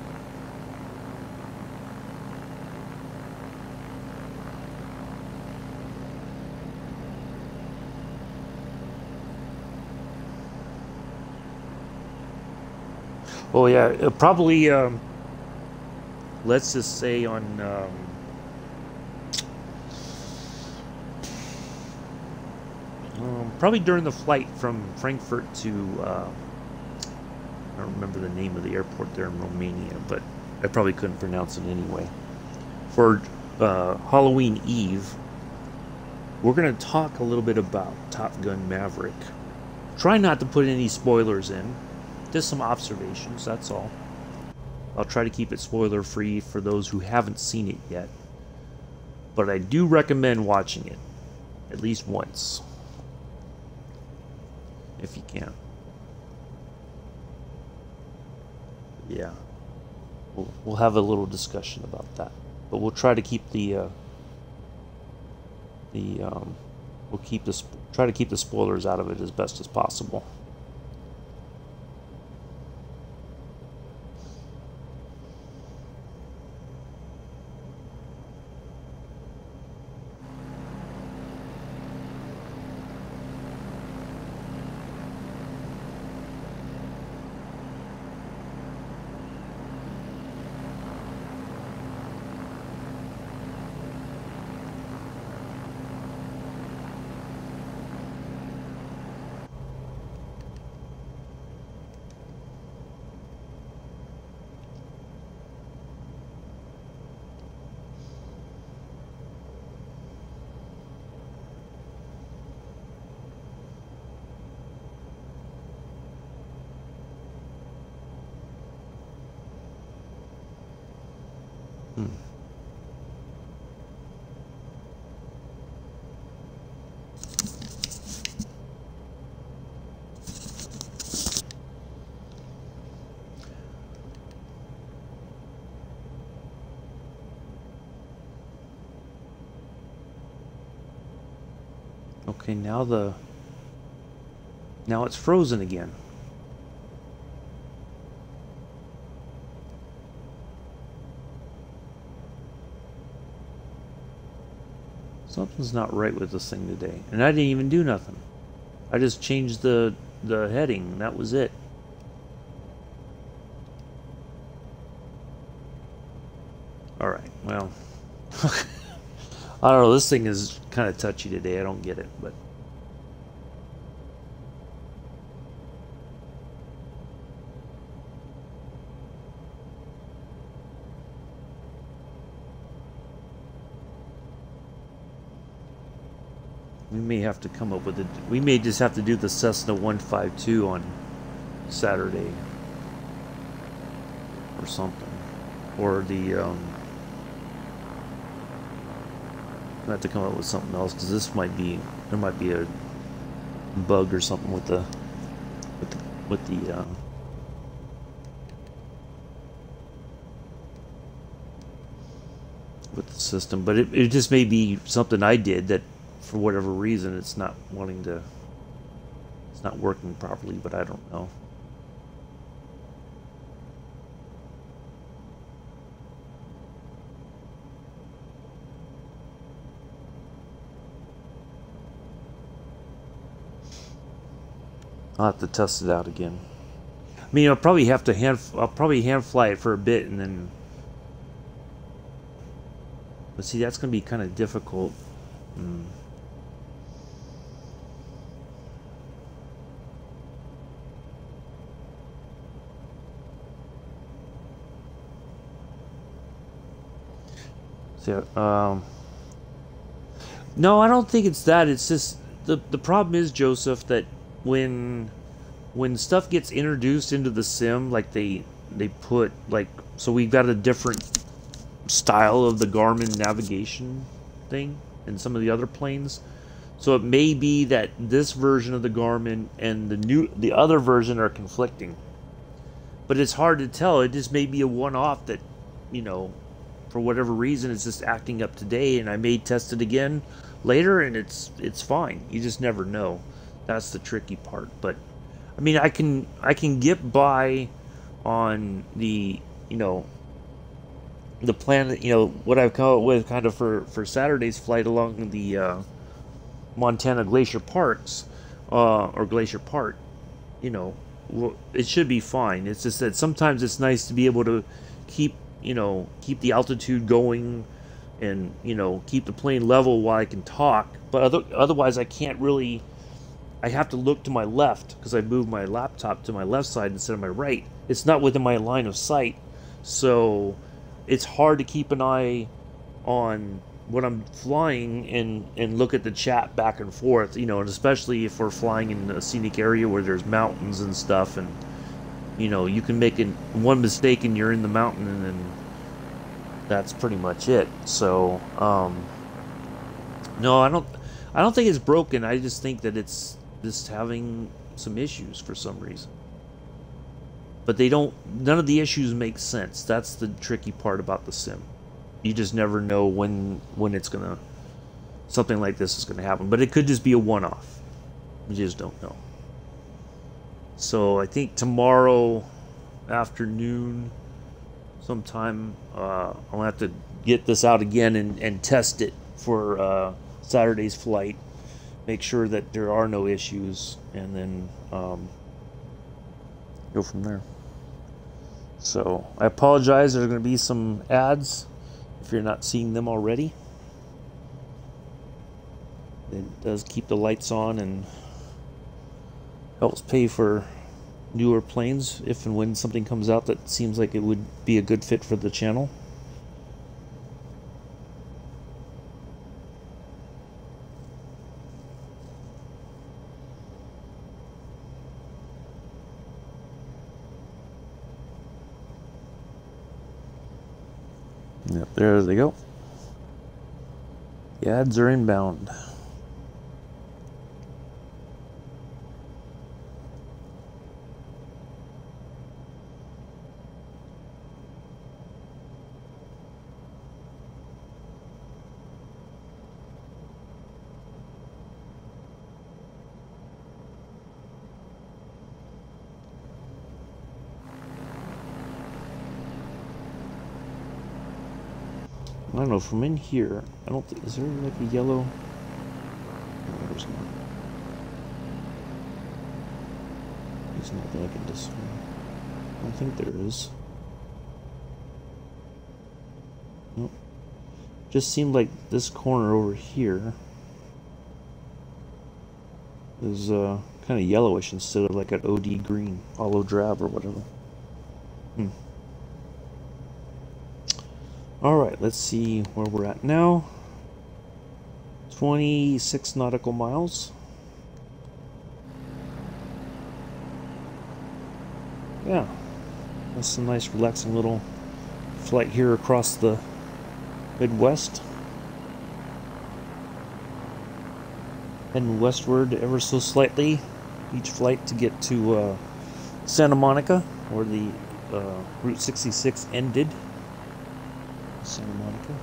oh yeah, probably. Um, let's just say on um, probably during the flight from Frankfurt to, uh, I don't remember the name of the airport there in Romania, but I probably couldn't pronounce it anyway. For uh, Halloween Eve, we're going to talk a little bit about Top Gun Maverick. Try not to put any spoilers in, just some observations, that's all. I'll try to keep it spoiler free for those who haven't seen it yet. But I do recommend watching it at least once if you can. Yeah. We'll, we'll have a little discussion about that. But we'll try to keep the uh, the um, we'll keep the try to keep the spoilers out of it as best as possible. Okay, now the... Now it's frozen again. Something's not right with this thing today. And I didn't even do nothing. I just changed the, the heading. That was it. Alright, well... I don't know, this thing is kind of touchy today. I don't get it, but... We may have to come up with it. We may just have to do the Cessna 152 on Saturday. Or something. Or the, um, I have to come up with something else because this might be there might be a bug or something with the with the, with the uh, with the system, but it, it just may be something I did that for whatever reason it's not wanting to it's not working properly, but I don't know. I'll have to test it out again. I mean, I'll probably have to hand. I'll probably hand fly it for a bit and then. But see, that's going to be kind of difficult. Mm. See, um. No, I don't think it's that. It's just the the problem is Joseph that when when stuff gets introduced into the sim, like they they put like so we've got a different style of the Garmin navigation thing and some of the other planes. So it may be that this version of the Garmin and the new the other version are conflicting. But it's hard to tell. It just may be a one-off that, you know, for whatever reason it's just acting up today and I may test it again later and it's it's fine. You just never know. That's the tricky part. But I mean, I can I can get by on the you know the plan you know what I've come up with kind of for for Saturday's flight along the uh, Montana Glacier Parks uh, or Glacier Park. You know, it should be fine. It's just that sometimes it's nice to be able to keep you know keep the altitude going and you know keep the plane level while I can talk. But other, otherwise, I can't really I have to look to my left because I moved my laptop to my left side instead of my right. It's not within my line of sight. So it's hard to keep an eye on when I'm flying and and look at the chat back and forth, you know, and especially if we're flying in a scenic area where there's mountains and stuff, and you know, you can make an, one mistake and you're in the mountain, and then that's pretty much it. So, um, no, I don't, I don't think it's broken. I just think that it's just having some issues for some reason. But they don't. None of the issues make sense. That's the tricky part about the sim you just never know when when it's gonna something like this is gonna happen. But it could just be a one-off. You just don't know. So I think tomorrow afternoon, sometime, uh, I'll have to get this out again and, and test it for uh, Saturday's flight. Make sure that there are no issues, and then um, go from there. So I apologize. There's going to be some ads if you're not seeing them already. It does keep the lights on and helps pay for newer planes if and when something comes out that seems like it would be a good fit for the channel. Yep, there they go. The ads are inbound. I from in here, I don't think, is there like a yellow? No, there's not. There's I can discern. I think there is. Nope. Just seemed like this corner over here is uh, kind of yellowish instead of like an OD green, olive drab or whatever. Hmm. Let's see where we're at now. 26 nautical miles. Yeah, that's a nice relaxing little flight here across the Midwest. Heading westward ever so slightly each flight to get to uh, Santa Monica, where the uh, Route 66 ended. Santa Monica.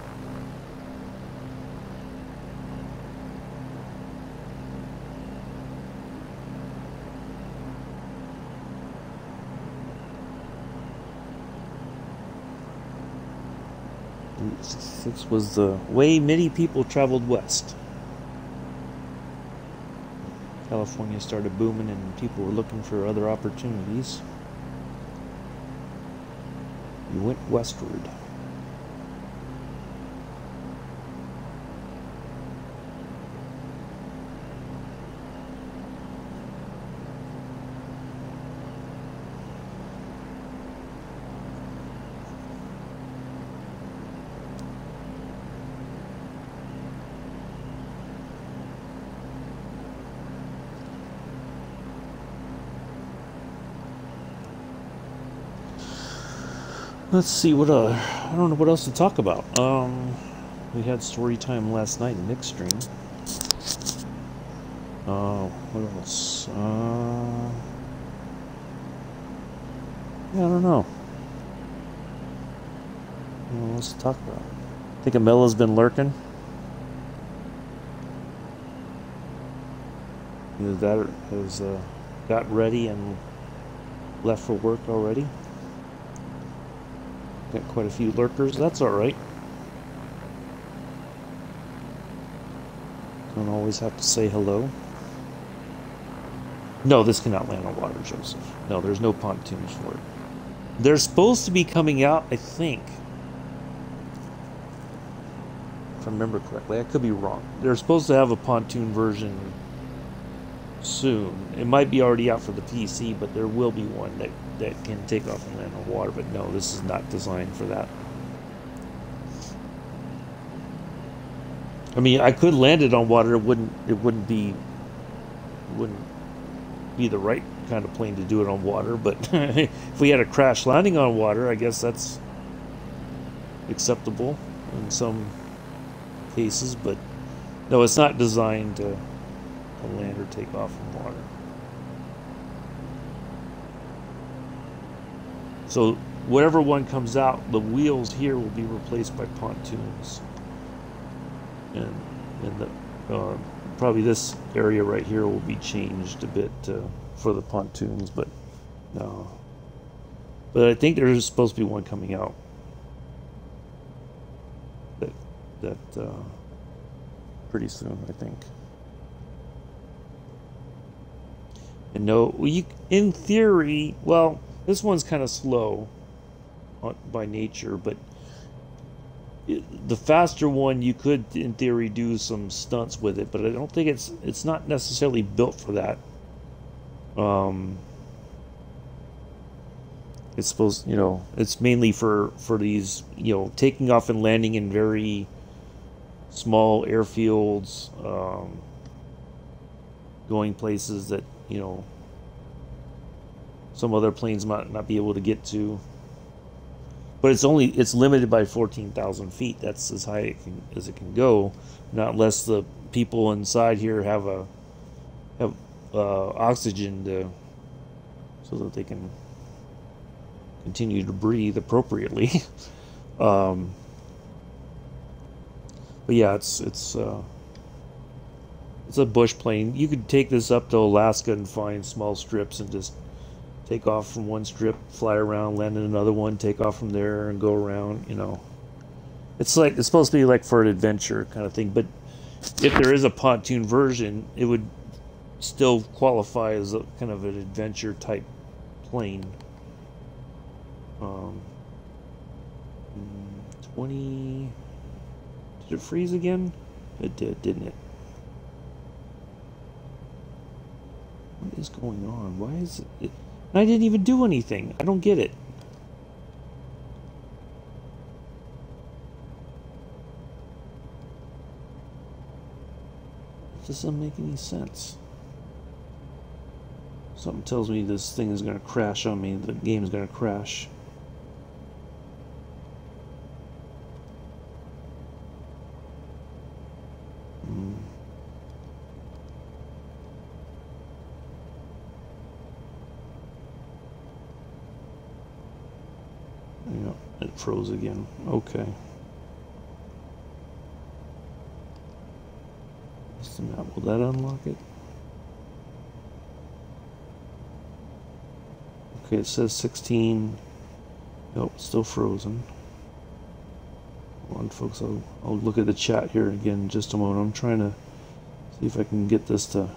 Was the way many people traveled west. California started booming and people were looking for other opportunities. You went westward. Let's see what uh I don't know what else to talk about. Um we had story time last night in Nick's stream. Uh what else? Uh yeah, I don't know. What else to talk about? I think Amilla's been lurking. Either that has uh, got ready and left for work already. Got quite a few lurkers. That's alright. Don't always have to say hello. No, this cannot land on water, Joseph. No, there's no pontoons for it. They're supposed to be coming out, I think. If I remember correctly. I could be wrong. They're supposed to have a pontoon version soon. It might be already out for the PC, but there will be one that that can take off and land on water, but no, this is not designed for that. I mean, I could land it on water. It wouldn't. It wouldn't be. Wouldn't be the right kind of plane to do it on water. But if we had a crash landing on water, I guess that's acceptable in some cases. But no, it's not designed to, land or take off from water. So whatever one comes out, the wheels here will be replaced by pontoons. And, and the, uh, probably this area right here will be changed a bit uh, for the pontoons, but no. But I think there's supposed to be one coming out. That, that, uh, pretty soon, I think. And no, you, in theory, well, this one's kind of slow by nature, but the faster one you could, in theory, do some stunts with it. But I don't think it's it's not necessarily built for that. Um, it's supposed, you know, it's mainly for for these, you know, taking off and landing in very small airfields, um, going places that you know some other planes might not be able to get to. But it's only it's limited by 14,000 feet. That's as high it can, as it can go, not unless the people inside here have a have uh, oxygen to so that they can continue to breathe appropriately. um, but yeah, it's it's uh, it's a bush plane. You could take this up to Alaska and find small strips and just take off from one strip, fly around, land in another one, take off from there, and go around. You know, it's like it's supposed to be like for an adventure kind of thing. But if there is a pontoon version, it would still qualify as a kind of an adventure type plane. Um, twenty. Did it freeze again? It did, didn't it? What is going on? Why is it? I didn't even do anything. I don't get it. This doesn't make any sense. Something tells me this thing is going to crash on me. The game is going to crash. Froze again. Okay. What's the map? Will that unlock it? Okay, it says 16. Nope, still frozen. Hold on, folks. I'll, I'll look at the chat here again in just a moment. I'm trying to see if I can get this to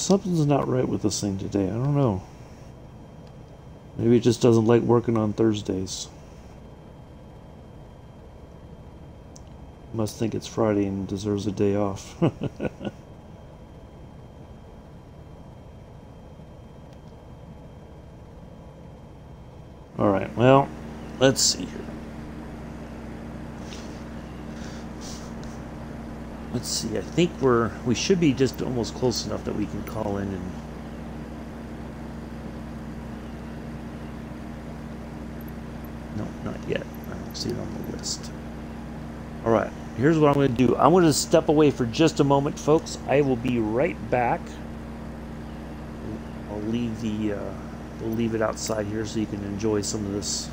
something's not right with this thing today. I don't know. Maybe it just doesn't like working on Thursdays. Must think it's Friday and deserves a day off. Alright, well, let's see here. Let's see. I think we're we should be just almost close enough that we can call in and. No, not yet. I don't see it on the list. All right. Here's what I'm going to do. I'm going to step away for just a moment, folks. I will be right back. I'll leave the uh, we'll leave it outside here so you can enjoy some of this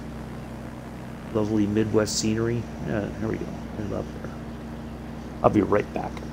lovely Midwest scenery. Yeah, here we go. I love it. I'll be right back.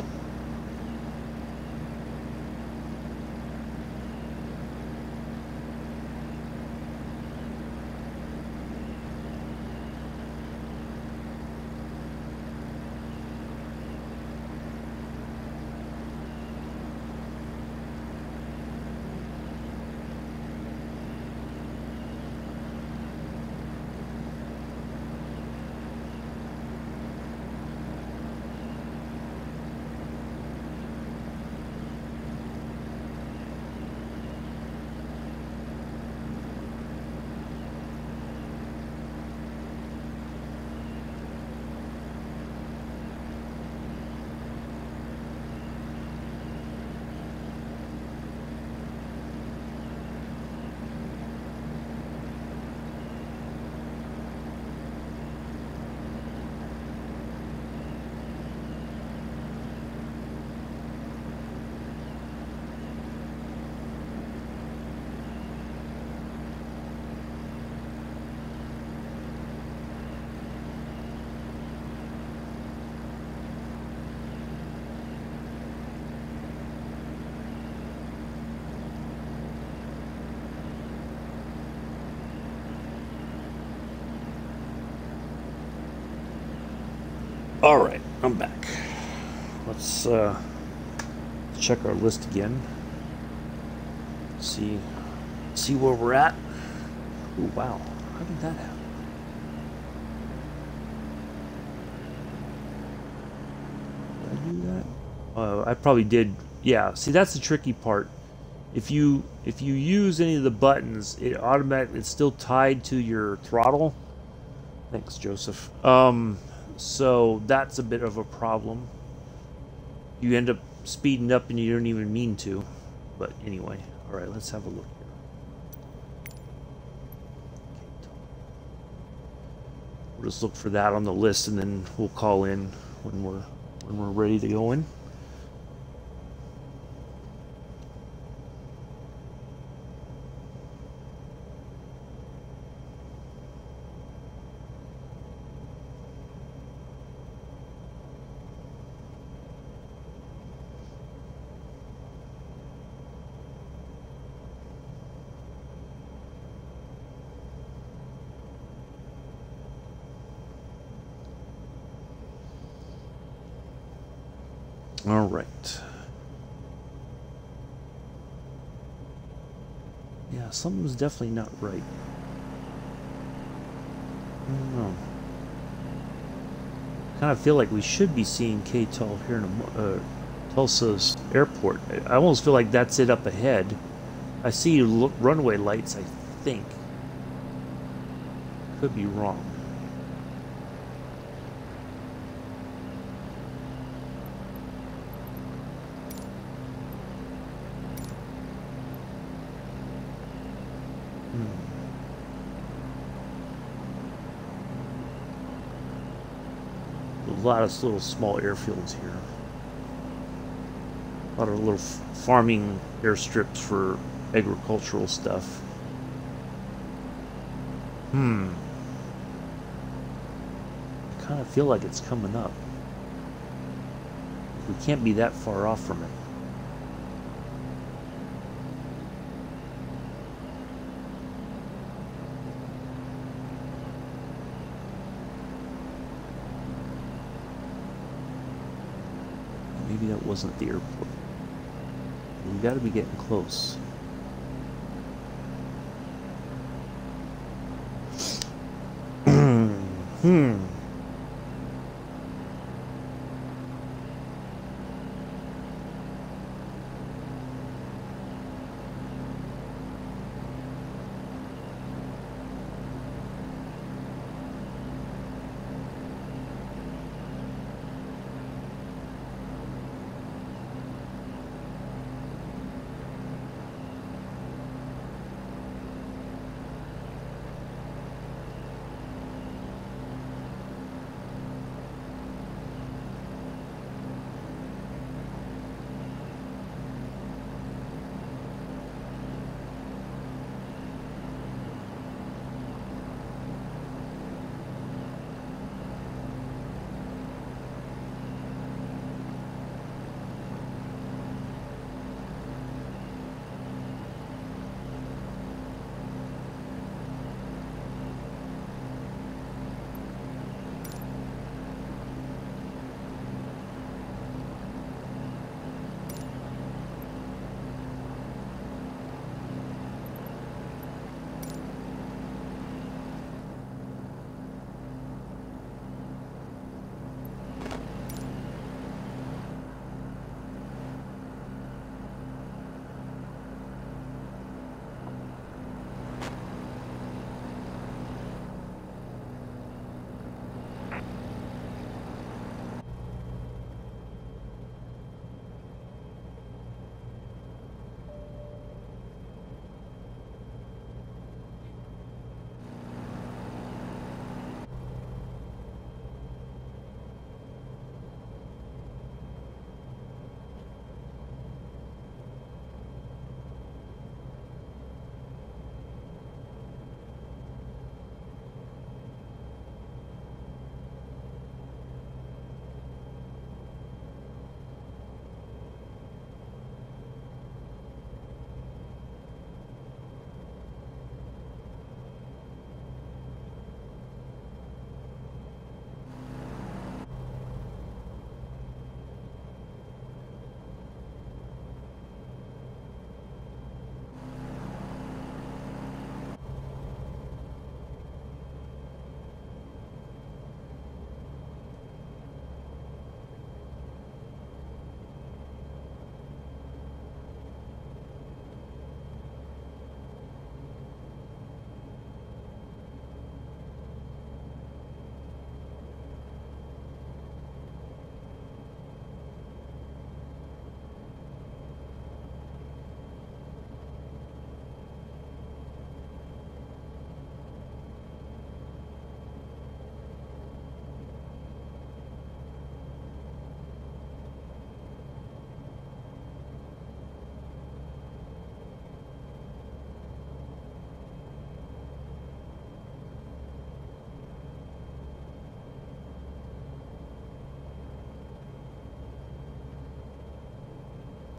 All right, I'm back. Let's uh, check our list again. See, see where we're at. Oh wow, how did that happen? Did I do that? Uh, I probably did. Yeah. See, that's the tricky part. If you if you use any of the buttons, it automatically it's still tied to your throttle. Thanks, Joseph. Um, so that's a bit of a problem. You end up speeding up and you don't even mean to. But anyway, all right, let's have a look here. We'll just look for that on the list and then we'll call in when we're when we're ready to go in. All right. Yeah, something's definitely not right. I don't know. kind of feel like we should be seeing KTUL here in a, uh, Tulsa's airport. I almost feel like that's it up ahead. I see runway lights, I think. Could be wrong. A lot of little small airfields here. A lot of little farming airstrips for agricultural stuff. Hmm. I kind of feel like it's coming up. We can't be that far off from it. Maybe that wasn't the airport. We gotta be getting close. hmm.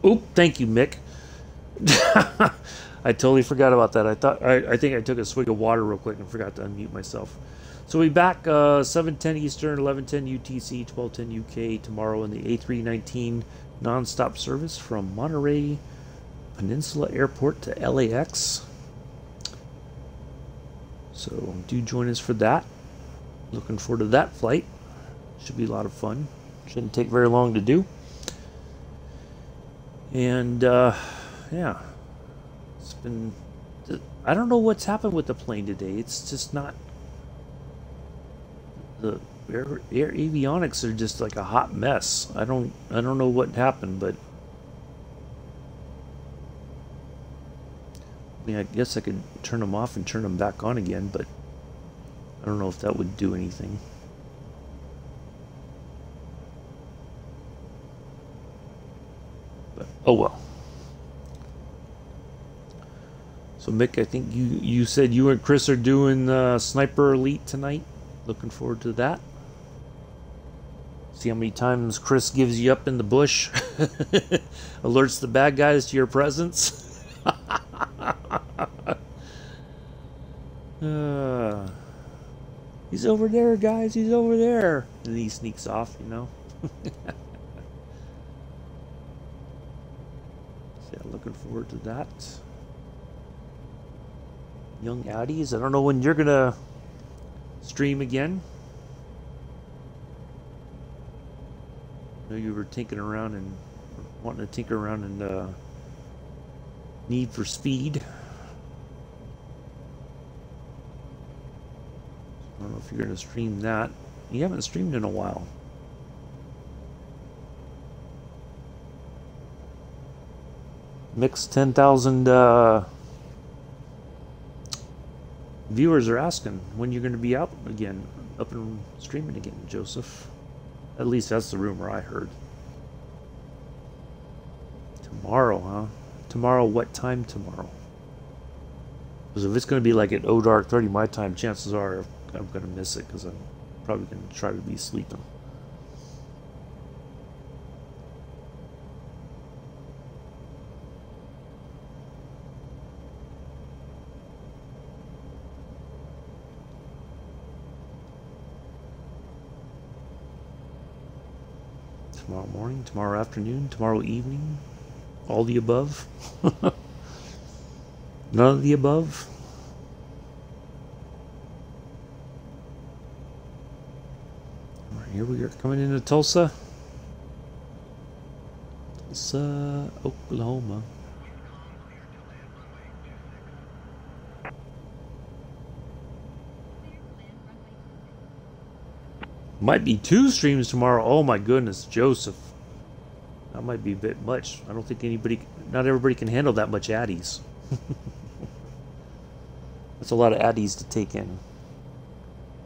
Oop, thank you, Mick. I totally forgot about that. I thought I, I think I took a swig of water real quick and forgot to unmute myself. So we back uh, 7:10 Eastern, 11:10 UTC, 12:10 UK tomorrow in the A319 nonstop service from Monterey Peninsula Airport to LAX. So do join us for that. Looking forward to that flight. Should be a lot of fun. Shouldn't take very long to do. And uh, yeah, it's been. I don't know what's happened with the plane today. It's just not. The air, air avionics are just like a hot mess. I don't. I don't know what happened, but. I mean, I guess I could turn them off and turn them back on again, but I don't know if that would do anything. Oh well. So Mick, I think you you said you and Chris are doing uh, Sniper Elite tonight. Looking forward to that. See how many times Chris gives you up in the bush, alerts the bad guys to your presence. uh, he's over there, guys. He's over there, and he sneaks off. You know. yeah, looking forward to that. Young Addies. I don't know when you're gonna stream again. I know you were tinkering around and wanting to tinker around and uh, Need for Speed. I don't know if you're gonna stream that. You haven't streamed in a while. Mick's 10,000 uh, viewers are asking when you're going to be out again, up and streaming again, Joseph. At least that's the rumor I heard. Tomorrow, huh? Tomorrow, what time tomorrow? Because if it's going to be like at O Dark 30 my time, chances are I'm going to miss it because I'm probably going to try to be sleeping. Tomorrow afternoon, tomorrow evening, all the above. None of the above. Here we are coming into Tulsa. Tulsa, Oklahoma. Might be two streams tomorrow. Oh my goodness, Joseph. That might be a bit much. I don't think anybody, not everybody can handle that much addies. That's a lot of addies to take in.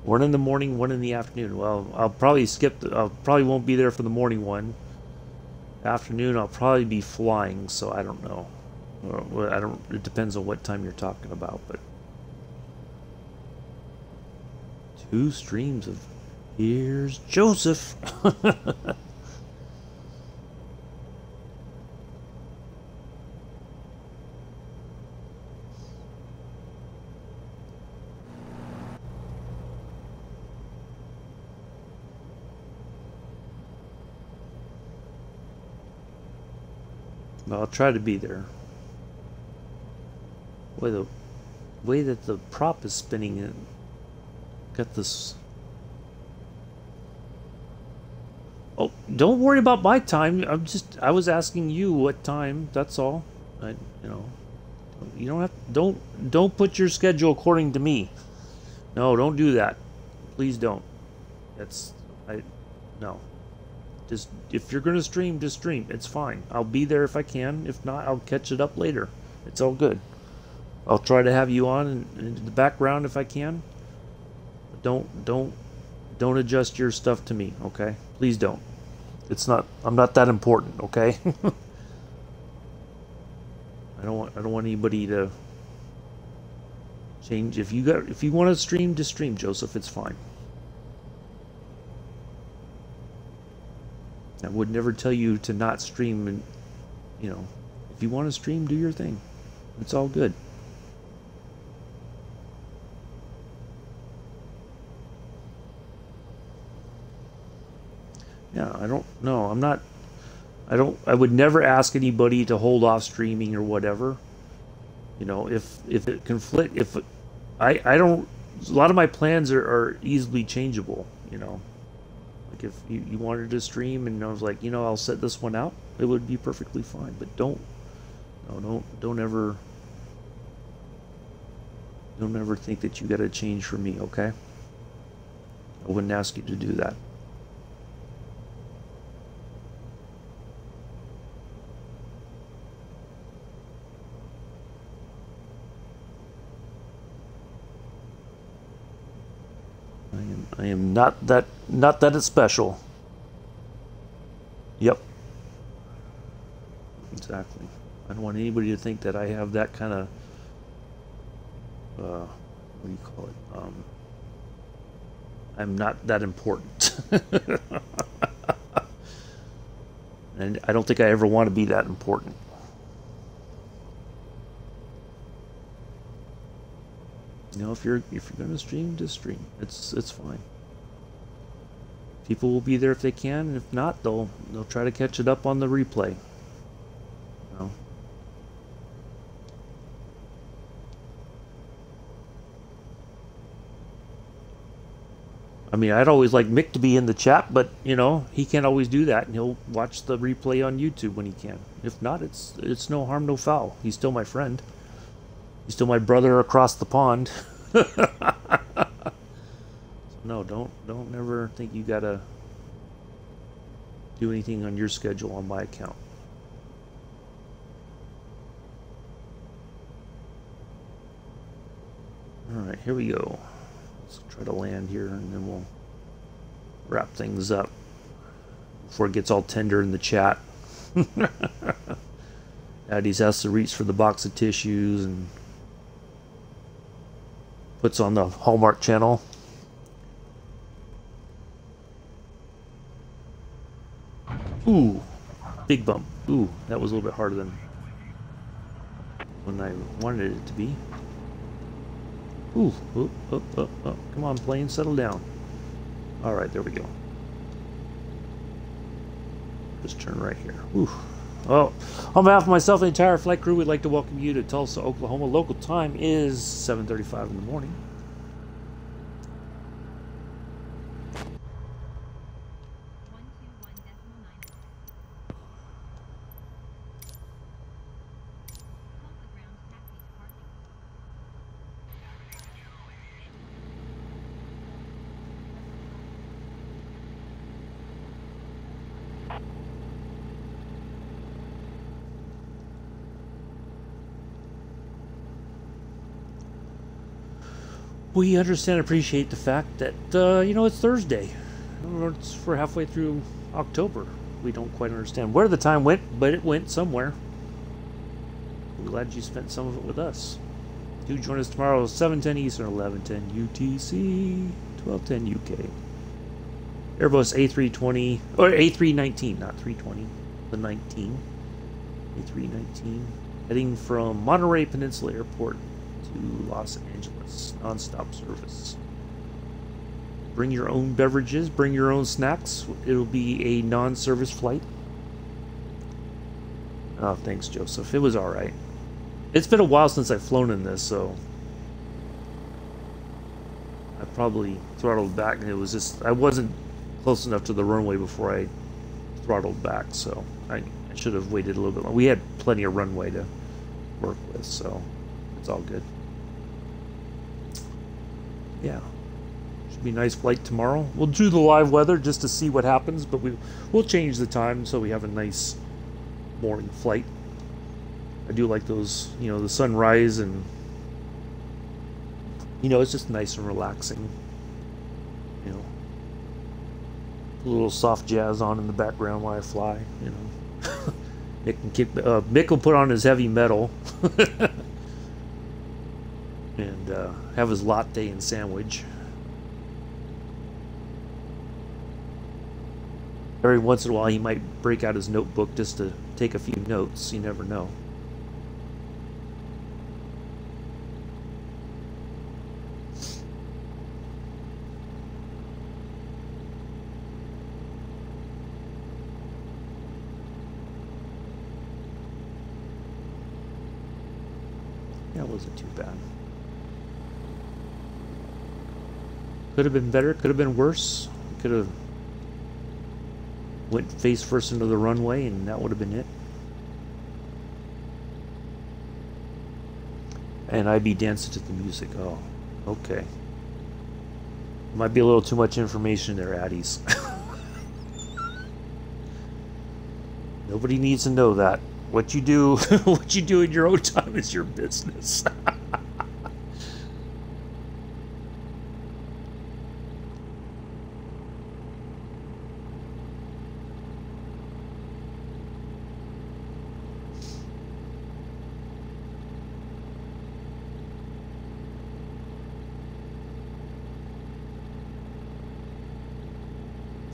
One in the morning, one in the afternoon. Well, I'll probably skip. I probably won't be there for the morning one. Afternoon, I'll probably be flying, so I don't know. I don't. It depends on what time you're talking about, but two streams of Here's Joseph. try to be there. Way the way that the prop is spinning it got this Oh, don't worry about my time. I'm just I was asking you what time. That's all. I you know. You don't have don't don't put your schedule according to me. No, don't do that. Please don't. That's I no. Just if you're gonna stream, just stream. It's fine. I'll be there if I can. If not, I'll catch it up later. It's all good. I'll try to have you on in, in the background if I can. But don't don't don't adjust your stuff to me, okay? Please don't. It's not. I'm not that important. Okay. I don't want. I don't want anybody to change. If you got. If you want to stream, to stream, Joseph. It's fine. I would never tell you to not stream and you know, if you want to stream, do your thing. It's all good. Yeah, I don't know. I'm not. I don't. I would never ask anybody to hold off streaming or whatever. You know, if if it conflict, if I I don't. A lot of my plans are, are easily changeable. You know, like if you, you wanted to stream and I was like, you know, I'll set this one out, it would be perfectly fine. But don't, no, don't don't ever. Don't ever think that you got to change for me, okay? I wouldn't ask you to do that. I am, not that not that it's special. Yep. Exactly. I don't want anybody to think that I have that kind of uh, what do you call it? Um, I'm not that important. and I don't think I ever want to be that important. You know, if you're if you're gonna stream, just stream. It's it's fine. People will be there if they can, and if not, they'll they'll try to catch it up on the replay. You know. I mean, I'd always like Mick to be in the chat, but you know he can't always do that, and he'll watch the replay on YouTube when he can. If not, it's it's no harm, no foul. He's still my friend. He's still my brother across the pond. so no, don't don't ever think you gotta do anything on your schedule on my account. All right, here we go. Let's try to land here, and then we'll wrap things up before it gets all tender in the chat. Addie's has to reach for the box of tissues and puts on the Hallmark channel. Ooh, big bump. Ooh, that was a little bit harder than when I wanted it to be. Ooh, oh, oh, oh, oh. come on, plane, settle down. All right, there we go. Just turn right here. Ooh. Well, on behalf of myself and the entire flight crew, we'd like to welcome you to Tulsa, Oklahoma. Local time is 7.35 in the morning. We understand and appreciate the fact that uh, you know it's Thursday. It's, for halfway through October. We don't quite understand where the time went, but it went somewhere. We're glad you spent some of it with us. Do join us tomorrow, 7:10 Eastern, 11:10 UTC, 12:10 UK. Airbus A320 or A319, not 320, the 19. A319 heading from Monterey Peninsula Airport to Los Angeles. Non-stop service. Bring your own beverages, bring your own snacks. It'll be a non-service flight. Oh, thanks, Joseph. It was alright. It's been a while since I've flown in this, so... I probably throttled back, and it was just... I wasn't close enough to the runway before I throttled back, so I, I should have waited a little bit longer. We had plenty of runway to work with, so it's all good yeah, should be a nice flight tomorrow. We'll do the live weather just to see what happens, but we we'll change the time so we have a nice morning flight. I do like those, you know, the sunrise and you know, it's just nice and relaxing. You know, a little soft jazz on in the background while I fly. You know, Mick can keep, uh, Mick will put on his heavy metal. and uh, have his latte and sandwich. Every once in a while, he might break out his notebook just to take a few notes. You never know. That wasn't too bad. Could have been better, could have been worse. Could have went face first into the runway and that would have been it. And I'd be dancing to the music. Oh, okay. Might be a little too much information there, Addies. Nobody needs to know that. What you do, what you do in your own time is your business.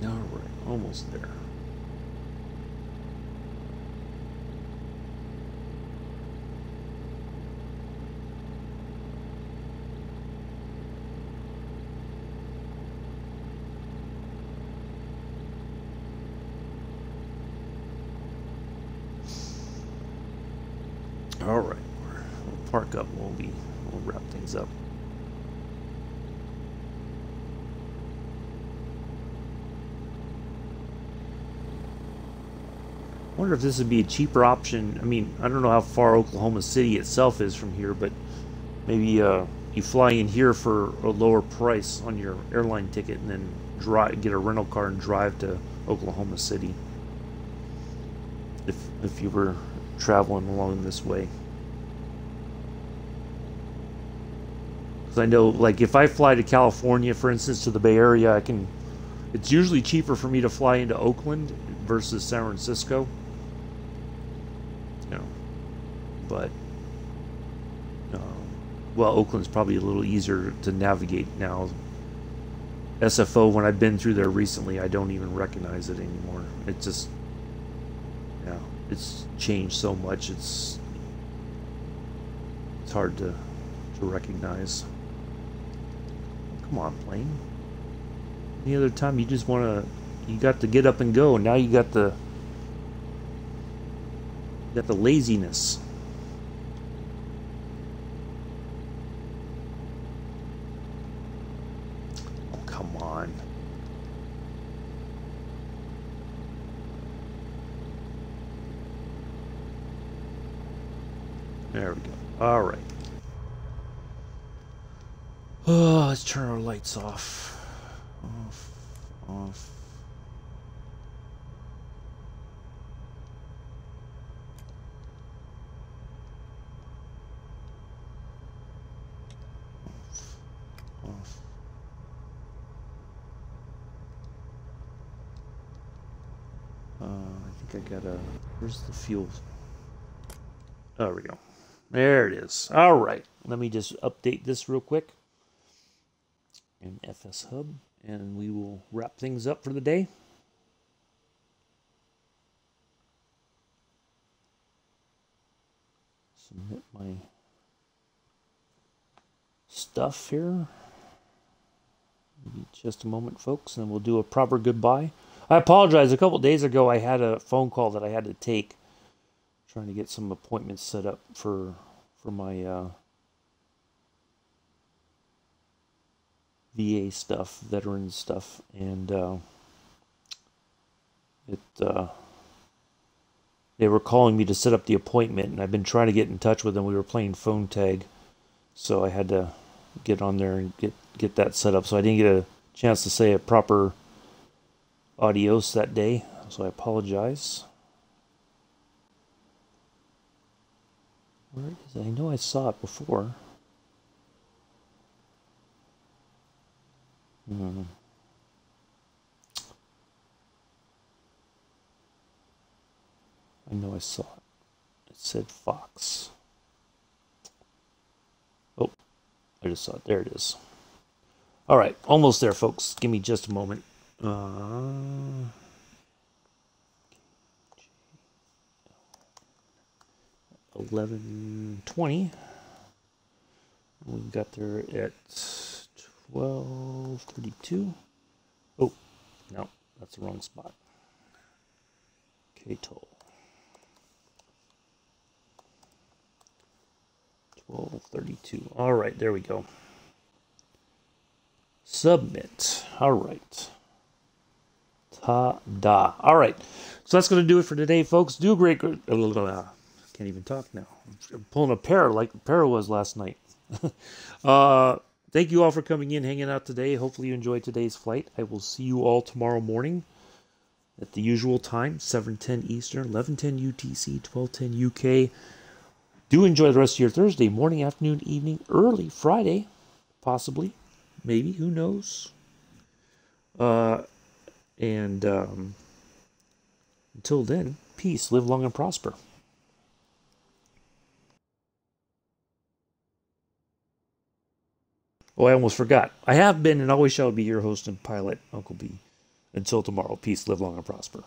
All right, almost there. All right, we'll park up. We'll be we'll wrap things up. Wonder if this would be a cheaper option. I mean, I don't know how far Oklahoma City itself is from here, but maybe uh, you fly in here for a lower price on your airline ticket and then drive, get a rental car and drive to Oklahoma City. If if you were traveling along this way. Because I know, like, if I fly to California, for instance, to the Bay Area, I can. It's usually cheaper for me to fly into Oakland versus San Francisco. You know, but um, well, Oakland's probably a little easier to navigate now. SFO, when I've been through there recently, I don't even recognize it anymore. It just, yeah, it's changed so much. It's it's hard to to recognize. Come on, plane. Any other time you just want to, you got to get up and go, now you got the you got the laziness. Oh, come on. There we go. All right. Oh, let's turn our lights off. Off. Off. Uh, I think I got a. Where's the fuel? There we go. There it is. All right. Let me just update this real quick in FSHub, and we will wrap things up for the day. Submit my stuff here. Maybe just a moment, folks, and we'll do a proper goodbye. I apologize. A couple days ago, I had a phone call that I had to take, trying to get some appointments set up for for my uh, VA stuff, veteran stuff, and uh, it uh, they were calling me to set up the appointment, and I've been trying to get in touch with them. We were playing phone tag, so I had to get on there and get get that set up. So I didn't get a chance to say a proper adios that day, so I apologize. Where is it? I know I saw it before. Mm-hmm. I know I saw it. It said Fox. Oh, I just saw it. There it is. All right, almost there, folks. Give me just a moment. Uh... Eleven twenty. We got there at 12:32. Oh, no, that's the wrong spot. KTUL. 1232. All right, there we go. Submit. All right. Ta-da. All right. So that's going to do it for today, folks. Do great... Can't even talk now. I'm pulling a pair like the pair was last night. uh, thank you all for coming in, hanging out today. Hopefully you enjoyed today's flight. I will see you all tomorrow morning at the usual time, 7.10 Eastern, 11.10 UTC, 12.10 UK. Do enjoy the rest of your Thursday, morning, afternoon, evening, early Friday, possibly, maybe, who knows. Uh, and um, until then, peace, live long and prosper. Oh, I almost forgot. I have been and always shall be your host and pilot, Uncle B. Until tomorrow, peace, live long and prosper.